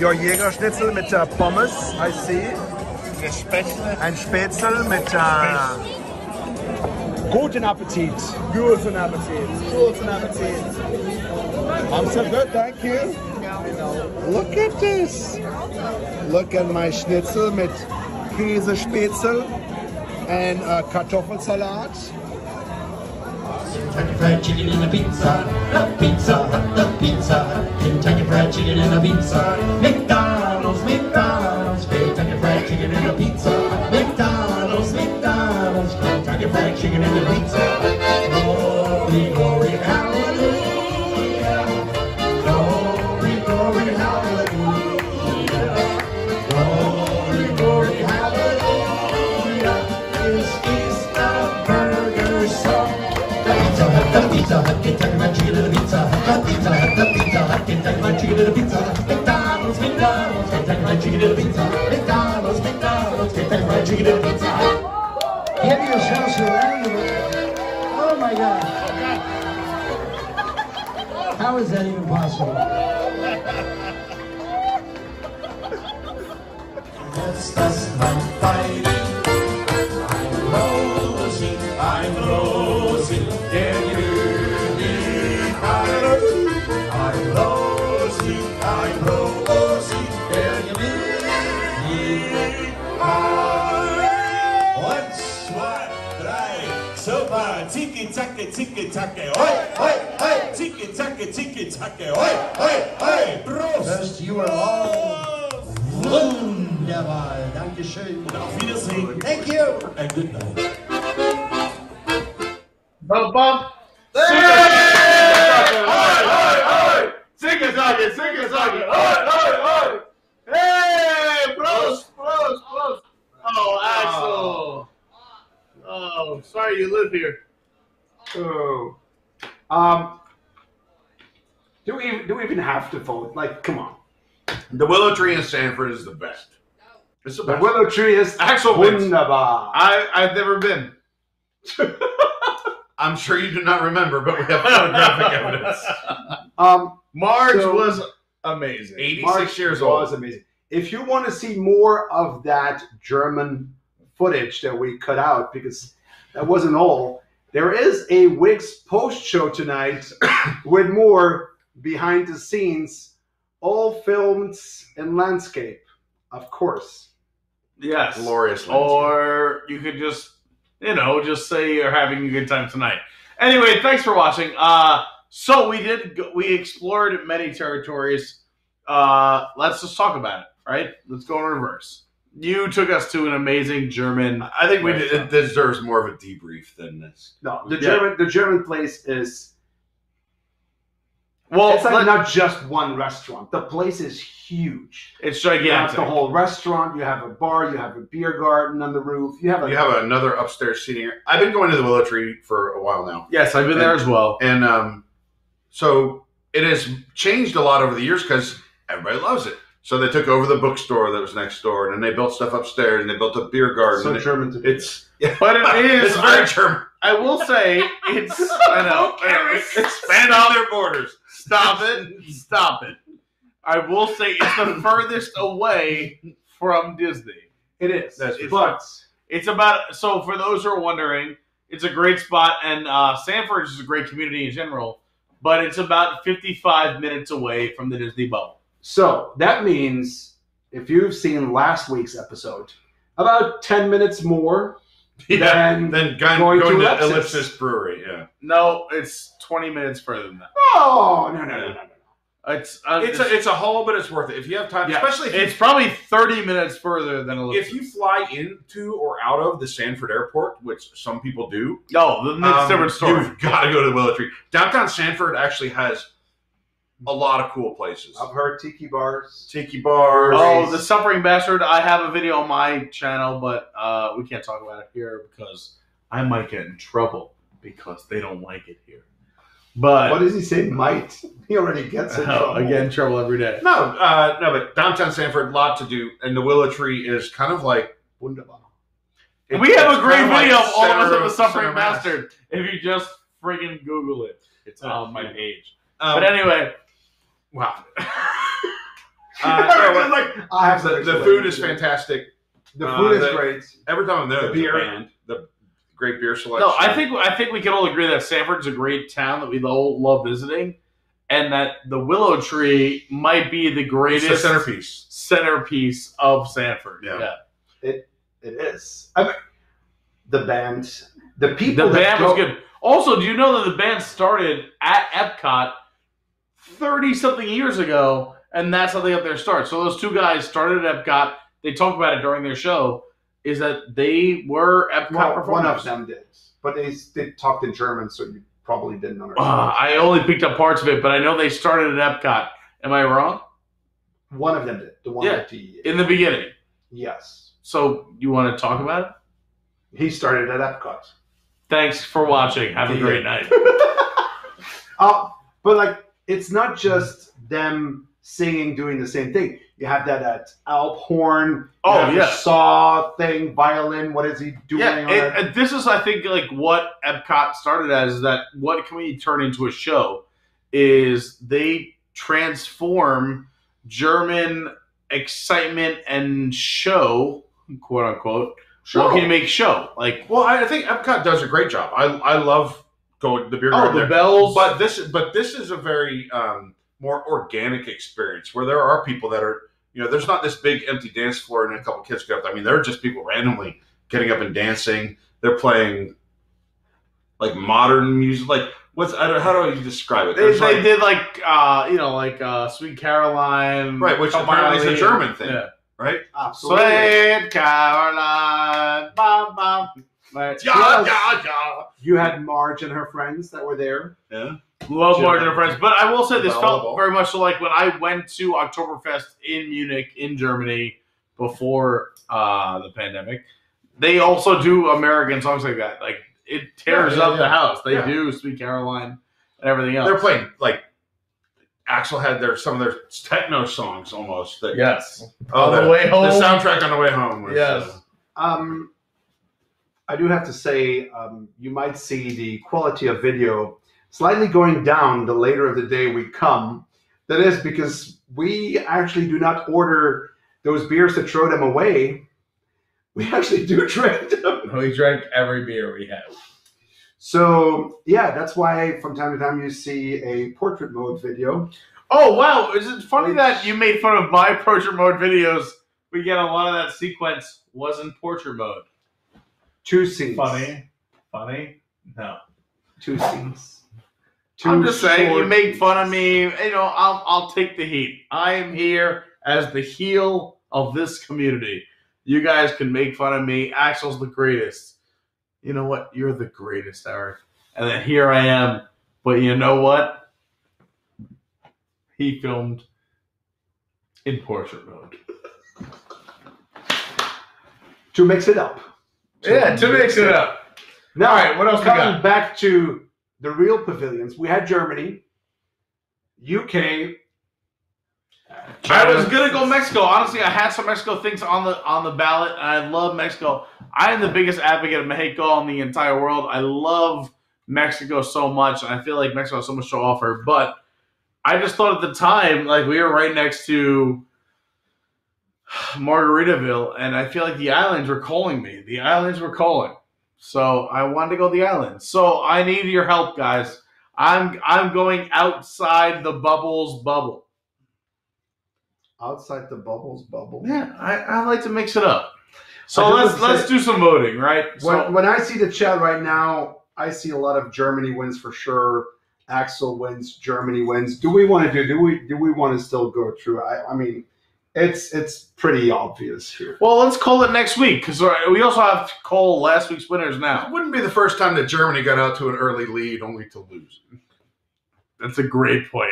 Speaker 5: Your Jägerschnitzel mit der Pommes, I see. Ein Spätzle mit uh, Guten Appetit. Guten Appetit. Guten Appetit. I'm so good, thank you. Look at this. Look at my Schnitzel mit Käsespätzle and uh, Kartoffelsalat.
Speaker 14: Kentucky Fried Chicken and a pizza, a pizza, a pizza. Kentucky Fried Chicken and a pizza. Chicken Pizza. McDonald's, McDonald's, Kentucky Fried Chicken Pizza. McDonald's, McDonald's, Kentucky Fried Chicken Pizza. Give yourselves a round of applause. Oh my God. How is that even possible?
Speaker 17: Tiki zacke, hoi, hoi, hoi, tiki zacke, tiki zacke, hoi, hoi, hoi, Prost!
Speaker 14: First, you are all wunderbar. Dankeschön.
Speaker 17: Und auf Wiedersehen.
Speaker 14: Thank you.
Speaker 17: And good night.
Speaker 1: Have to vote? Like, come on.
Speaker 4: The willow tree in Sanford is the best. It's the
Speaker 1: The
Speaker 4: best.
Speaker 1: willow tree is
Speaker 4: Axel
Speaker 1: wunderbar.
Speaker 2: I I've never been.
Speaker 4: I'm sure you do not remember, but we have photographic evidence.
Speaker 1: Um,
Speaker 2: Marge
Speaker 1: So-
Speaker 2: was amazing.
Speaker 4: 86
Speaker 1: March
Speaker 4: years
Speaker 1: was amazing. If you want to see more of that German footage that we cut out, because that wasn't all, there is a Wigs post show tonight with more behind the scenes, all filmed in landscape, of course.
Speaker 2: Yes.
Speaker 4: Glorious landscape.
Speaker 2: Or you could just, you know, just say you're having a good time tonight. Anyway, thanks for watching. Uh, so we did, we explored many territories. Uh, let's just talk about it, right? Let's go in reverse. You took us to an amazing German.
Speaker 4: I think we did, it deserves more of a debrief than this.
Speaker 1: No, the
Speaker 2: Yeah.
Speaker 1: German the German place is
Speaker 2: Well,
Speaker 1: it's like
Speaker 2: let-
Speaker 1: not just one restaurant. The place is huge.
Speaker 2: it's
Speaker 1: You have
Speaker 2: gigantic.
Speaker 1: the whole restaurant. You have a bar. You have a beer garden on the roof. You have a
Speaker 4: You have another upstairs seating. I've been going to the Willow Tree for a while now.
Speaker 2: yes, I've been there as well.
Speaker 4: And um, so it has changed a lot over the years because everybody loves it. So they took over the bookstore that was next door, and then they built stuff upstairs, and they built a beer garden.
Speaker 1: so
Speaker 4: and it-
Speaker 1: German to do.
Speaker 4: it's
Speaker 2: But it is
Speaker 4: it's very German.
Speaker 2: I will say it's. I know.
Speaker 4: Expand all their borders.
Speaker 2: Stop it. Stop it. I will say it's the furthest away from Disney.
Speaker 1: It is.
Speaker 4: That's for
Speaker 1: but
Speaker 2: It's about so for those who are wondering, it's a great spot, and uh, Sanford is a great community in general. But it's about fifty-five minutes away from the Disney bubble.
Speaker 1: so that means if you've seen last week's episode, about ten minutes more.
Speaker 4: Yeah.
Speaker 1: Then
Speaker 4: Then going,
Speaker 1: going
Speaker 4: going,
Speaker 1: to
Speaker 4: to
Speaker 1: Ellipsis.
Speaker 4: Ellipsis Brewery. Yeah.
Speaker 2: No, it's twenty minutes further than that.
Speaker 1: Oh no no no no no!
Speaker 2: It's uh,
Speaker 4: It's a it's a haul, but it's worth it if you have time.
Speaker 2: yeah,
Speaker 4: Especially if you
Speaker 2: it's probably thirty minutes further than Ellipsis.
Speaker 4: if you fly into or out of the Sanford Airport, which some people do,
Speaker 2: no, it's a
Speaker 4: um,
Speaker 2: different story.
Speaker 4: You've got to go to the Willow Tree. Downtown Sanford actually has a lot of cool places.
Speaker 1: I've heard tiki bars.
Speaker 4: Tiki bars.
Speaker 2: Oh, the suffering bastard! I have a video on my channel, but uh, we can't talk about it here because I might get in trouble because they don't like it here. But
Speaker 1: What does he say? Might he already gets in trouble?
Speaker 2: I get in trouble every day.
Speaker 4: no, uh, no, but downtown Sanford, lot to do, and the Willow Tree is kind of like
Speaker 1: Wunderbar.
Speaker 4: it-
Speaker 2: we have a great
Speaker 4: kind of like
Speaker 2: video of all of us at the suffering bastard. If you just friggin' Google it, it's on my page.
Speaker 4: Um,
Speaker 2: but anyway,
Speaker 4: wow. Uh, no,
Speaker 1: like, I have
Speaker 4: the, the food is fantastic.
Speaker 1: The
Speaker 4: uh,
Speaker 1: food is
Speaker 4: the-
Speaker 1: great.
Speaker 4: Every time I'm there,
Speaker 1: The
Speaker 4: there's a
Speaker 1: beer.
Speaker 4: band. The great beer selection.
Speaker 2: no, I think I think we can all agree that Sanford's a great town that we all love visiting, and that the Willow Tree might be the
Speaker 4: it's
Speaker 2: greatest
Speaker 4: the centerpiece.
Speaker 2: centerpiece of Sanford.
Speaker 4: Yeah.
Speaker 1: It it is. I mean, the band, the people.
Speaker 2: The
Speaker 1: that
Speaker 2: band was good. Also, do you know that the band started at Epcot thirty something years ago, and that's how they got their start. So those two guys started at Epcot. They talk about it during their show. Is that they were Epcot
Speaker 1: Well,
Speaker 2: performers?
Speaker 1: one of them did, but they they talked in German, so you probably didn't understand.
Speaker 2: Uh, I only picked up parts of it, but I know they started at Epcot. Am I wrong?
Speaker 1: one of them did. The one
Speaker 2: Yeah.
Speaker 1: the
Speaker 2: In the beginning.
Speaker 1: yes,
Speaker 2: So you want to talk about it?
Speaker 1: he started at Epcot.
Speaker 2: Thanks for watching. Have a great night.
Speaker 1: Uh, but like, it's not just them singing, doing the same thing. You have that at Alphorn. horn.
Speaker 2: Oh, yeah.
Speaker 1: saw thing, violin. What is he doing?
Speaker 2: Yeah,
Speaker 1: on
Speaker 2: and, and this is, I think, like what Epcot started as is that what can we turn into a show is they transform German excitement and show, quote unquote. What can you make show? Like,
Speaker 4: Well, I I think Epcot does a great job. I I love to the beer
Speaker 2: oh,
Speaker 4: garden
Speaker 2: the
Speaker 4: there.
Speaker 2: bells.
Speaker 4: But this is but this is a very um, more organic experience where there are people that are you know there's not this big empty dance floor and a couple kids get up. I mean there are just people randomly getting up and dancing. They're playing like modern music. Like what's I don't, how do you describe it?
Speaker 2: they, they
Speaker 4: like-
Speaker 2: did like, uh, you know, like uh, Sweet Caroline.
Speaker 4: right, which apparently is a German thing,
Speaker 2: Yeah.
Speaker 4: right?
Speaker 1: Absolutely.
Speaker 2: Sweet Caroline. Bum, bum. Right.
Speaker 4: Yeah, yeah, yeah.
Speaker 1: You had Marge and her friends that were there.
Speaker 4: Yeah.
Speaker 2: Love
Speaker 1: Jim
Speaker 2: Margin and her Friends. But I will say this felt very much like when I went to Oktoberfest in Munich, in Germany, before uh, the pandemic. They also do American songs like that. Like it tears
Speaker 4: Yeah, yeah,
Speaker 2: up the house. They
Speaker 4: Yeah.
Speaker 2: do Sweet Caroline and everything else.
Speaker 4: They're playing like Axel had their some of their techno songs almost. That,
Speaker 2: Yes.
Speaker 4: Oh,
Speaker 2: On the way home.
Speaker 4: The soundtrack on the way home. Was,
Speaker 2: Yes.
Speaker 4: uh,
Speaker 1: Um, I do have to say, um, you might see the quality of video slightly going down the later of the day we come. That is because we actually do not order those beers to throw them away. We actually do drink them.
Speaker 2: We drank every beer we had.
Speaker 1: So yeah, that's why from time to time you see a portrait mode video.
Speaker 2: Oh wow! Is it funny that you made fun of my portrait mode videos? We get a lot of that sequence was in portrait mode.
Speaker 1: Two scenes.
Speaker 2: Funny, funny. No.
Speaker 1: Two scenes.
Speaker 2: I'm just saying, you make fun of me. You know, I'll I'll take the heat. I am here as the heel of this community. You guys can make fun of me. Axel's the greatest. You know what? You're the greatest, Eric. And then here I am. But you know what? He filmed in portrait mode.
Speaker 1: to mix it up.
Speaker 2: Yeah, to mix it up.
Speaker 1: Now,
Speaker 2: All right, what else we
Speaker 1: coming
Speaker 2: got?
Speaker 1: back to the real pavilions, we had Germany, UK.
Speaker 2: I was gonna go Mexico. Honestly, I had some Mexico things on the on the ballot, I love Mexico. I am the biggest advocate of Mexico in the entire world. I love Mexico so much, and I feel like Mexico has so much to offer. But I just thought at the time, like we were right next to Margaritaville, and I feel like the islands were calling me. The islands were calling, so I wanted to go to the islands. So I need your help, guys. I'm I'm going outside the bubbles bubble.
Speaker 1: Outside the bubbles bubble.
Speaker 2: Yeah, I, I like to mix it up. So let's let's
Speaker 1: say-
Speaker 2: do some voting, right? So
Speaker 1: When, when I see the chat right now, I see a lot of Germany wins for sure. Axel wins, Germany wins. Do we want to do? Do we do we want to still go through? I, I mean, it's it's pretty obvious here.
Speaker 2: Well, let's call it next week because we also have to call last week's winners now.
Speaker 4: It wouldn't be the first time that Germany got out to an early lead only to lose.
Speaker 2: That's a great point.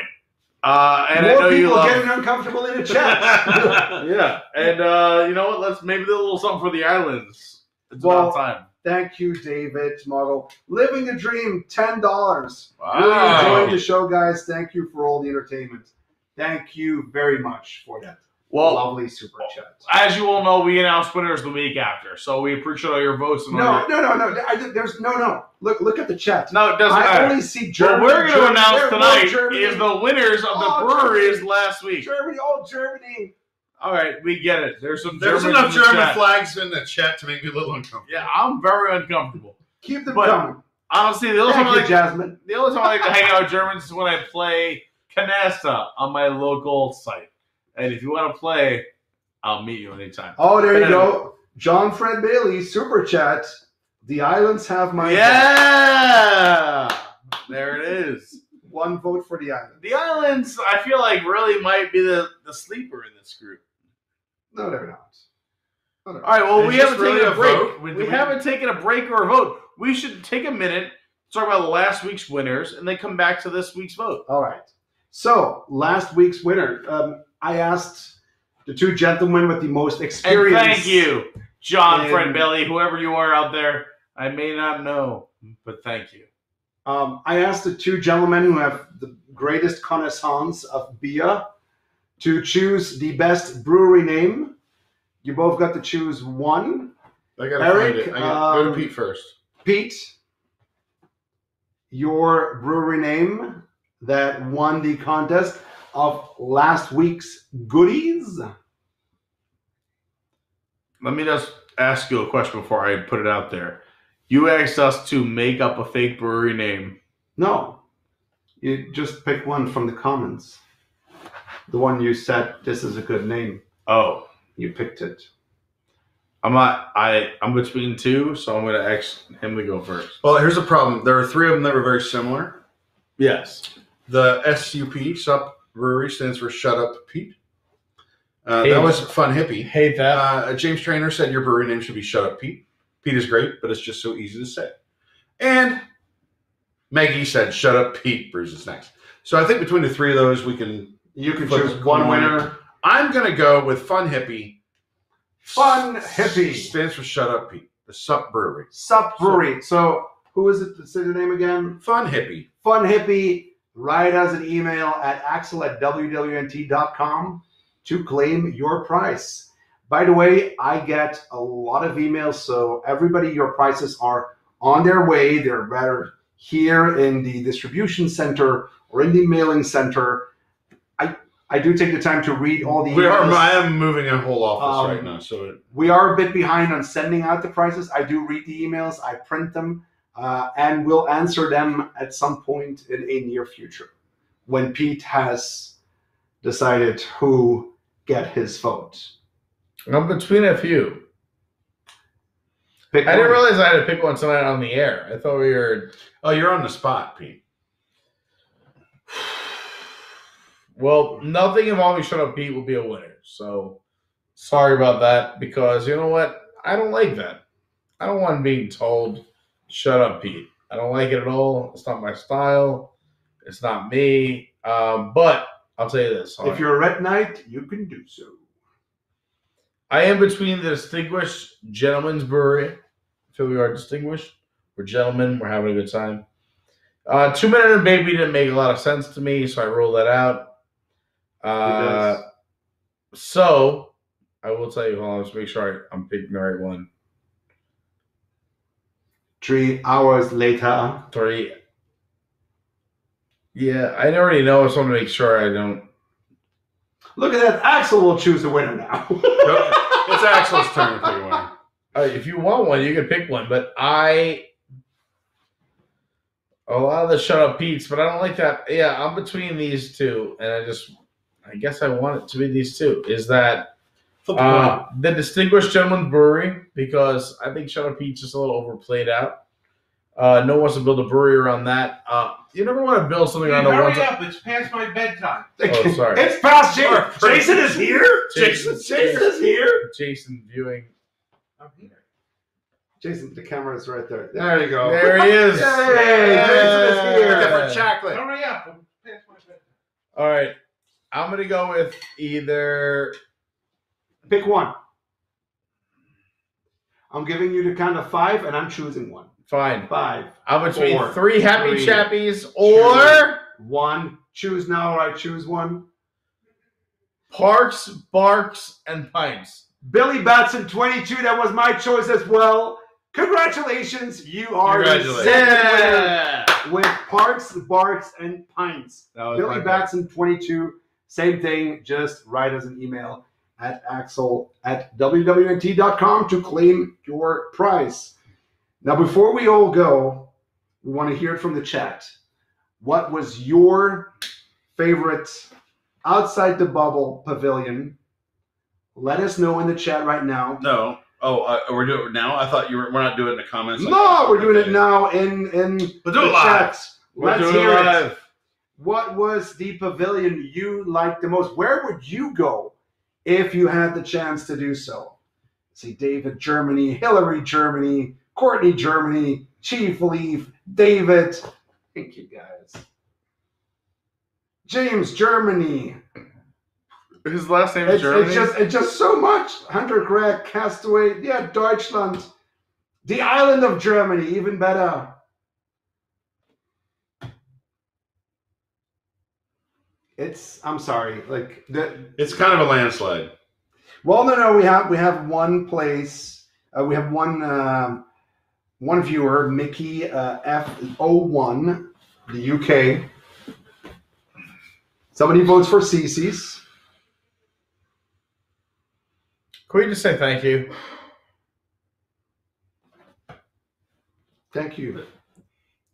Speaker 2: Uh, and
Speaker 1: More
Speaker 2: I know you
Speaker 1: people
Speaker 2: love.
Speaker 1: getting uncomfortable in the chat.
Speaker 2: yeah, and uh, you know what? Let's maybe do a little something for the islands. It's
Speaker 1: Well,
Speaker 2: about time.
Speaker 1: Thank you, David Model. Living the dream, ten dollars.
Speaker 2: Wow.
Speaker 1: Really enjoying the show, guys. Thank you for all the entertainment. Thank you very much for that.
Speaker 2: Well-
Speaker 1: lovely super chat.
Speaker 2: As you all know, we announce winners the week after, so we appreciate all your votes. And
Speaker 1: No,
Speaker 2: your-
Speaker 1: no, no, no. I, there's no, no. Look, look at the chat.
Speaker 2: No, it doesn't
Speaker 1: I
Speaker 2: matter.
Speaker 1: only see
Speaker 2: What we're going to announce
Speaker 1: there,
Speaker 2: tonight
Speaker 1: Germany.
Speaker 2: is the winners of the
Speaker 1: Oh,
Speaker 2: breweries
Speaker 1: Germany.
Speaker 2: last week.
Speaker 1: Germany, oh Germany.
Speaker 2: All right, we get it. There's some
Speaker 4: There's
Speaker 2: Germans
Speaker 4: enough
Speaker 2: in the
Speaker 4: German
Speaker 2: chat.
Speaker 4: flags in the chat to make me a little uncomfortable.
Speaker 2: Yeah, I'm very uncomfortable.
Speaker 1: Keep them
Speaker 2: But-
Speaker 1: coming.
Speaker 2: Honestly, the only
Speaker 1: Thank
Speaker 2: time I like,
Speaker 1: Jasmine.
Speaker 2: the only time I like to hang out with Germans is when I play Canasta on my local site. And if you want to play, I'll meet you anytime.
Speaker 1: Oh, there you go. John Fred Bailey, super chat. The islands have my vote.
Speaker 2: Yeah, there it is.
Speaker 1: One vote for the island.
Speaker 2: The islands, I feel like, really might be the, the sleeper in this group.
Speaker 1: No, they're not. No, they're
Speaker 2: All right, well, we haven't
Speaker 4: really
Speaker 2: taken a
Speaker 4: a
Speaker 2: break. We,
Speaker 4: We-
Speaker 2: haven't taken a break or a vote. We should take a minute, talk about last week's winners, and then come back to this week's vote.
Speaker 1: All right. So last week's winner, um, I asked the two gentlemen with the most experience.
Speaker 2: And
Speaker 1: experience.
Speaker 2: thank you, John
Speaker 1: And-
Speaker 2: Fred Bailey, whoever you are out there. I may not know, but thank you.
Speaker 1: Um, I asked the two gentlemen who have the greatest connaissance of beer to choose the best brewery name. You both got to choose one.
Speaker 4: I gotta
Speaker 1: Eric,
Speaker 4: find it. I gotta, go
Speaker 1: um,
Speaker 4: to Pete first.
Speaker 1: Pete, your brewery name that won the contest of last week's goodies.
Speaker 2: Let me just ask you a question before I put it out there. You asked us to make up a fake brewery name.
Speaker 1: No, you just pick one from the comments. The one you said this is a good name.
Speaker 2: Oh,
Speaker 1: You picked it.
Speaker 2: I'm not. I I'm between two, so I'm gonna ask him to go first.
Speaker 4: Well, here's the problem. There are three of them that were very similar.
Speaker 2: Yes.
Speaker 4: The SUP, SUP Brewery, stands for Shut Up Pete. Uh,
Speaker 2: Hate
Speaker 4: that was fun hippie.
Speaker 2: Hate that.
Speaker 4: Uh, James Trainer said your brewery name should be Shut Up Pete. Pete is great, but it's just so easy to say. And Maggie said Shut Up Pete brews is next. So I think between the three of those, we can.
Speaker 1: You can
Speaker 4: flip
Speaker 1: choose one
Speaker 4: coin.
Speaker 1: winner.
Speaker 4: I'm going to go with Fun Hippie.
Speaker 1: Fun Hippie.
Speaker 4: Stands for Shut Up Pete. The SUP Brewery.
Speaker 1: Sup Brewery. So who is it? to Say the name again.
Speaker 4: Fun Hippie.
Speaker 1: Fun Hippie. Write us an email at axel at wdwnt.com to claim your price. By the way, I get a lot of emails, so everybody, your prices are on their way. They're rather here in the distribution center or in the mailing center. I I do take the time to read all the emails.
Speaker 4: We are, I am moving a whole office
Speaker 1: Um,
Speaker 4: right now, so it,
Speaker 1: we are a bit behind on sending out the prices. I do read the emails, I print them, uh, and we'll answer them at some point in a near future when Pete has decided who get his vote.
Speaker 2: I'm between a few.
Speaker 1: Pick
Speaker 2: I didn't
Speaker 1: one.
Speaker 2: realize I had to pick one tonight on the air. I thought we were.
Speaker 4: oh, you're on the spot, Pete.
Speaker 2: Well, nothing involving Shut Up Pete will be a winner. So sorry about that because you know what? I don't like that. I don't want being told, Shut Up Pete. I don't like it at all. It's not my style. It's not me. Um, but I'll tell you this.
Speaker 1: If you're a red knight, you can do so.
Speaker 2: I am between the Distinguished Gentleman's Brewery. I feel we are distinguished. We're gentlemen. We're having a good time. Uh, Two Minute and Baby didn't make a lot of sense to me, so I ruled that out. Uh, so I will tell you, hold on, let's make sure I, I'm picking the right one.
Speaker 1: Three hours later,
Speaker 2: Three. Yeah, I already know. I just want to make sure I don't.
Speaker 1: look at that. Axel will choose the winner now.
Speaker 4: It's Axel's turn to pick a winner.
Speaker 2: Uh, if you want one, you can pick one. But I, a lot of the shut up Pete's, but I don't like that. Yeah, I'm between these two, and I just, I guess I want it to be these two. Is that uh, the Distinguished Gentleman Brewery because I think Shut Up Pete's just a little overplayed out. Uh, no one wants to build a brewery around that. Uh, you never want to build something
Speaker 4: Hey,
Speaker 2: around a
Speaker 4: hurry up! It's past my bedtime.
Speaker 2: Oh, sorry.
Speaker 1: It's past Jason. Jason is here.
Speaker 2: Jason-
Speaker 1: Jason is here.
Speaker 2: Jason viewing.
Speaker 4: I'm here.
Speaker 1: Jason, the camera is right there. There you go.
Speaker 2: There he is.
Speaker 1: Yay, Jason is here.
Speaker 4: Different chocolate. Hurry up! It's past my bedtime.
Speaker 2: All right, I'm gonna go with either.
Speaker 1: Pick one. I'm giving you the count of five, and I'm choosing one.
Speaker 2: Fine.
Speaker 1: Five.
Speaker 2: I'm between
Speaker 1: Four,
Speaker 2: three happy
Speaker 1: three,
Speaker 2: chappies or
Speaker 1: One. Choose now, or I choose one.
Speaker 2: Parks, Barks, and Pints.
Speaker 1: Billy Batson, 22. That was my choice as well. Congratulations. You are the
Speaker 2: Congratulations.
Speaker 1: winner
Speaker 2: Yeah.
Speaker 1: with Parks, Barks, and Pints. Billy. Batson, 22. Same thing. Just write us an email at axel at wdwnt.com to claim your prize. Now, before we all go, we want to hear it from the chat. What was your favorite outside the bubble pavilion? Let us know in the chat right now.
Speaker 4: No. Oh, uh, we're doing it now. I thought you were. We're not doing it in the comments. like
Speaker 1: No, we're doing it now in in
Speaker 4: We'll
Speaker 1: the chat.
Speaker 2: We're
Speaker 1: Let's hear
Speaker 2: it
Speaker 1: it.
Speaker 2: live.
Speaker 1: What was the pavilion you liked the most? Where would you go if you had the chance to do so? See, David, Germany, Hillary, Germany, Courtney, Germany, Chief Leaf, David. Thank you guys. James, Germany.
Speaker 2: His last name is
Speaker 1: It's,
Speaker 2: Germany.
Speaker 1: it's just it's just so much. Hunter Greg, Castaway, yeah, Deutschland. The island of Germany, even better. It's I'm sorry, like the
Speaker 4: It's kind of a landslide.
Speaker 1: well, no, no, we have we have one place. Uh, we have one um, one viewer, Mickey uh, F01, the UK. Somebody votes for CiCi's.
Speaker 2: Can we just say thank you?
Speaker 1: Thank you.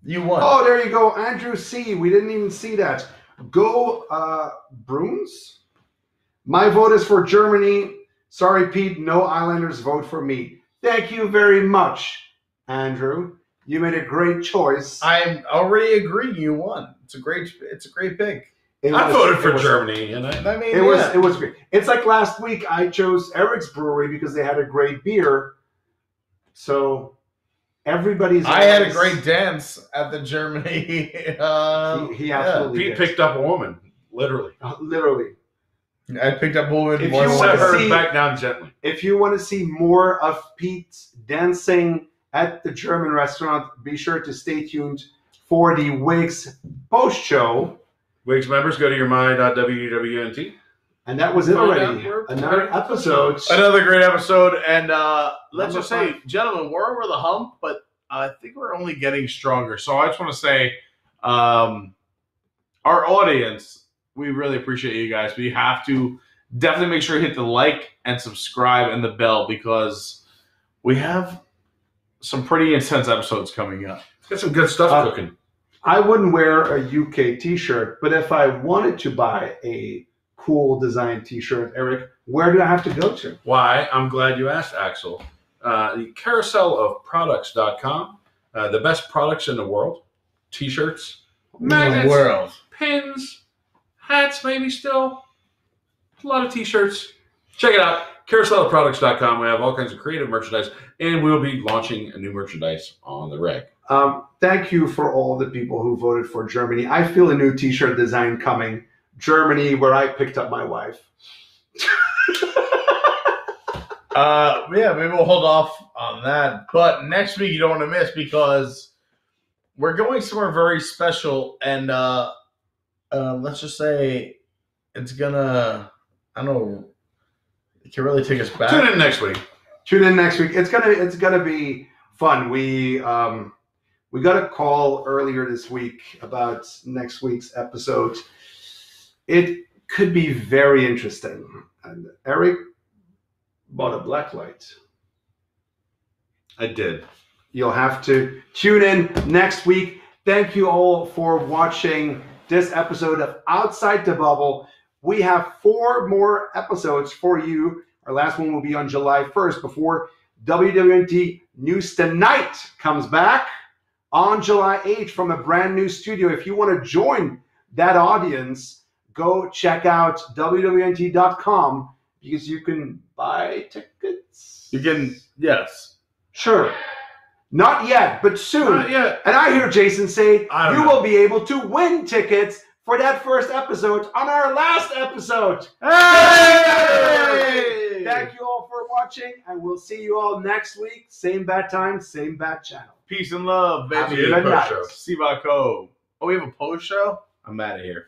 Speaker 2: You won.
Speaker 1: Oh, there you go, Andrew C. We didn't even see that. Go, uh, Bruins. My vote is for Germany. Sorry, Pete. No Islanders vote for me. Thank you very much, Andrew. You made a great choice.
Speaker 2: I'm already agree. You won. It's a great. It's a great pick.
Speaker 1: It
Speaker 4: I
Speaker 1: was-
Speaker 4: voted for
Speaker 1: was-
Speaker 4: Germany, and I,
Speaker 2: I mean,
Speaker 1: It was it was great. It's like last week I chose Eric's Brewery because they had a great beer. So everybody's.
Speaker 2: I had a great dance at the Germany. uh,
Speaker 1: He, he
Speaker 2: yeah.
Speaker 1: absolutely
Speaker 4: Pete
Speaker 1: did.
Speaker 4: picked up a woman, literally.
Speaker 1: Uh, literally.
Speaker 2: I picked up a woman.
Speaker 1: If you wanna
Speaker 4: Set
Speaker 2: once.
Speaker 4: her
Speaker 1: see-
Speaker 4: back down gently.
Speaker 1: If you want to see more of Pete dancing at the German restaurant, be sure to stay tuned for the Wigs post show.
Speaker 4: Wigs members, go to your my.wdwnt.
Speaker 1: And that was it already. Another episode.
Speaker 2: Another great episode, and uh, let's
Speaker 1: Number
Speaker 2: just say,
Speaker 1: five.
Speaker 2: gentlemen, we're over the hump, but I think we're only getting stronger. So I just want to say, um, our audience, we really appreciate you guys. We have to definitely make sure you hit the like and subscribe and the bell because we have some pretty intense episodes coming up.
Speaker 4: Got some good stuff
Speaker 1: Uh,
Speaker 4: cooking.
Speaker 1: I wouldn't wear a UK t-shirt, but if I wanted to buy a cool design t-shirt, Eric, where do I have to go to?
Speaker 4: Why? I'm glad you asked, Axel. Uh, the carousel of products.com, uh, the best products in the world t shirts, magnets,
Speaker 2: world.
Speaker 4: pins, hats, maybe still. A lot of t shirts. Check it out. carousel of Carouselofproducts.com. We have all kinds of creative merchandise, and we'll be launching a new merchandise on the reg.
Speaker 1: Um, thank you for all the people who voted for Germany. I feel a new t-shirt design coming. Germany, where I picked up my wife.
Speaker 2: Uh, yeah, maybe we'll hold off on that. But next week you don't want to miss because we're going somewhere very special, and uh, uh, let's just say it's gonna. I don't know. It can really take us back.
Speaker 4: Tune in next week.
Speaker 1: Tune in next week. It's gonna it's gonna be fun. We um we got a call earlier this week about next week's episode. It could be very interesting. And Eric bought a black light.
Speaker 4: I did.
Speaker 1: You'll have to tune in next week. Thank you all for watching this episode of Outside the Bubble. We have four more episodes for you. Our last one will be on July 1st before WDWNT News Tonight comes back. on July 8th from a brand new studio. If you want to join that audience, go check out wdwnt.com because you can buy tickets.
Speaker 2: You can, yes.
Speaker 1: Sure. Not yet, but soon.
Speaker 4: Not yet.
Speaker 1: And I hear Jason say you
Speaker 4: know.
Speaker 1: will be able to win tickets for that first episode on our last episode.
Speaker 2: Hey!
Speaker 1: Thank you all for watching, and we'll see you all next week. Same bad time, same bad channel.
Speaker 2: Peace and love,
Speaker 4: Have a
Speaker 2: baby.
Speaker 4: good
Speaker 1: Good night.
Speaker 4: show.
Speaker 2: Siva Cove. Oh, we have a post show? I'm out of here.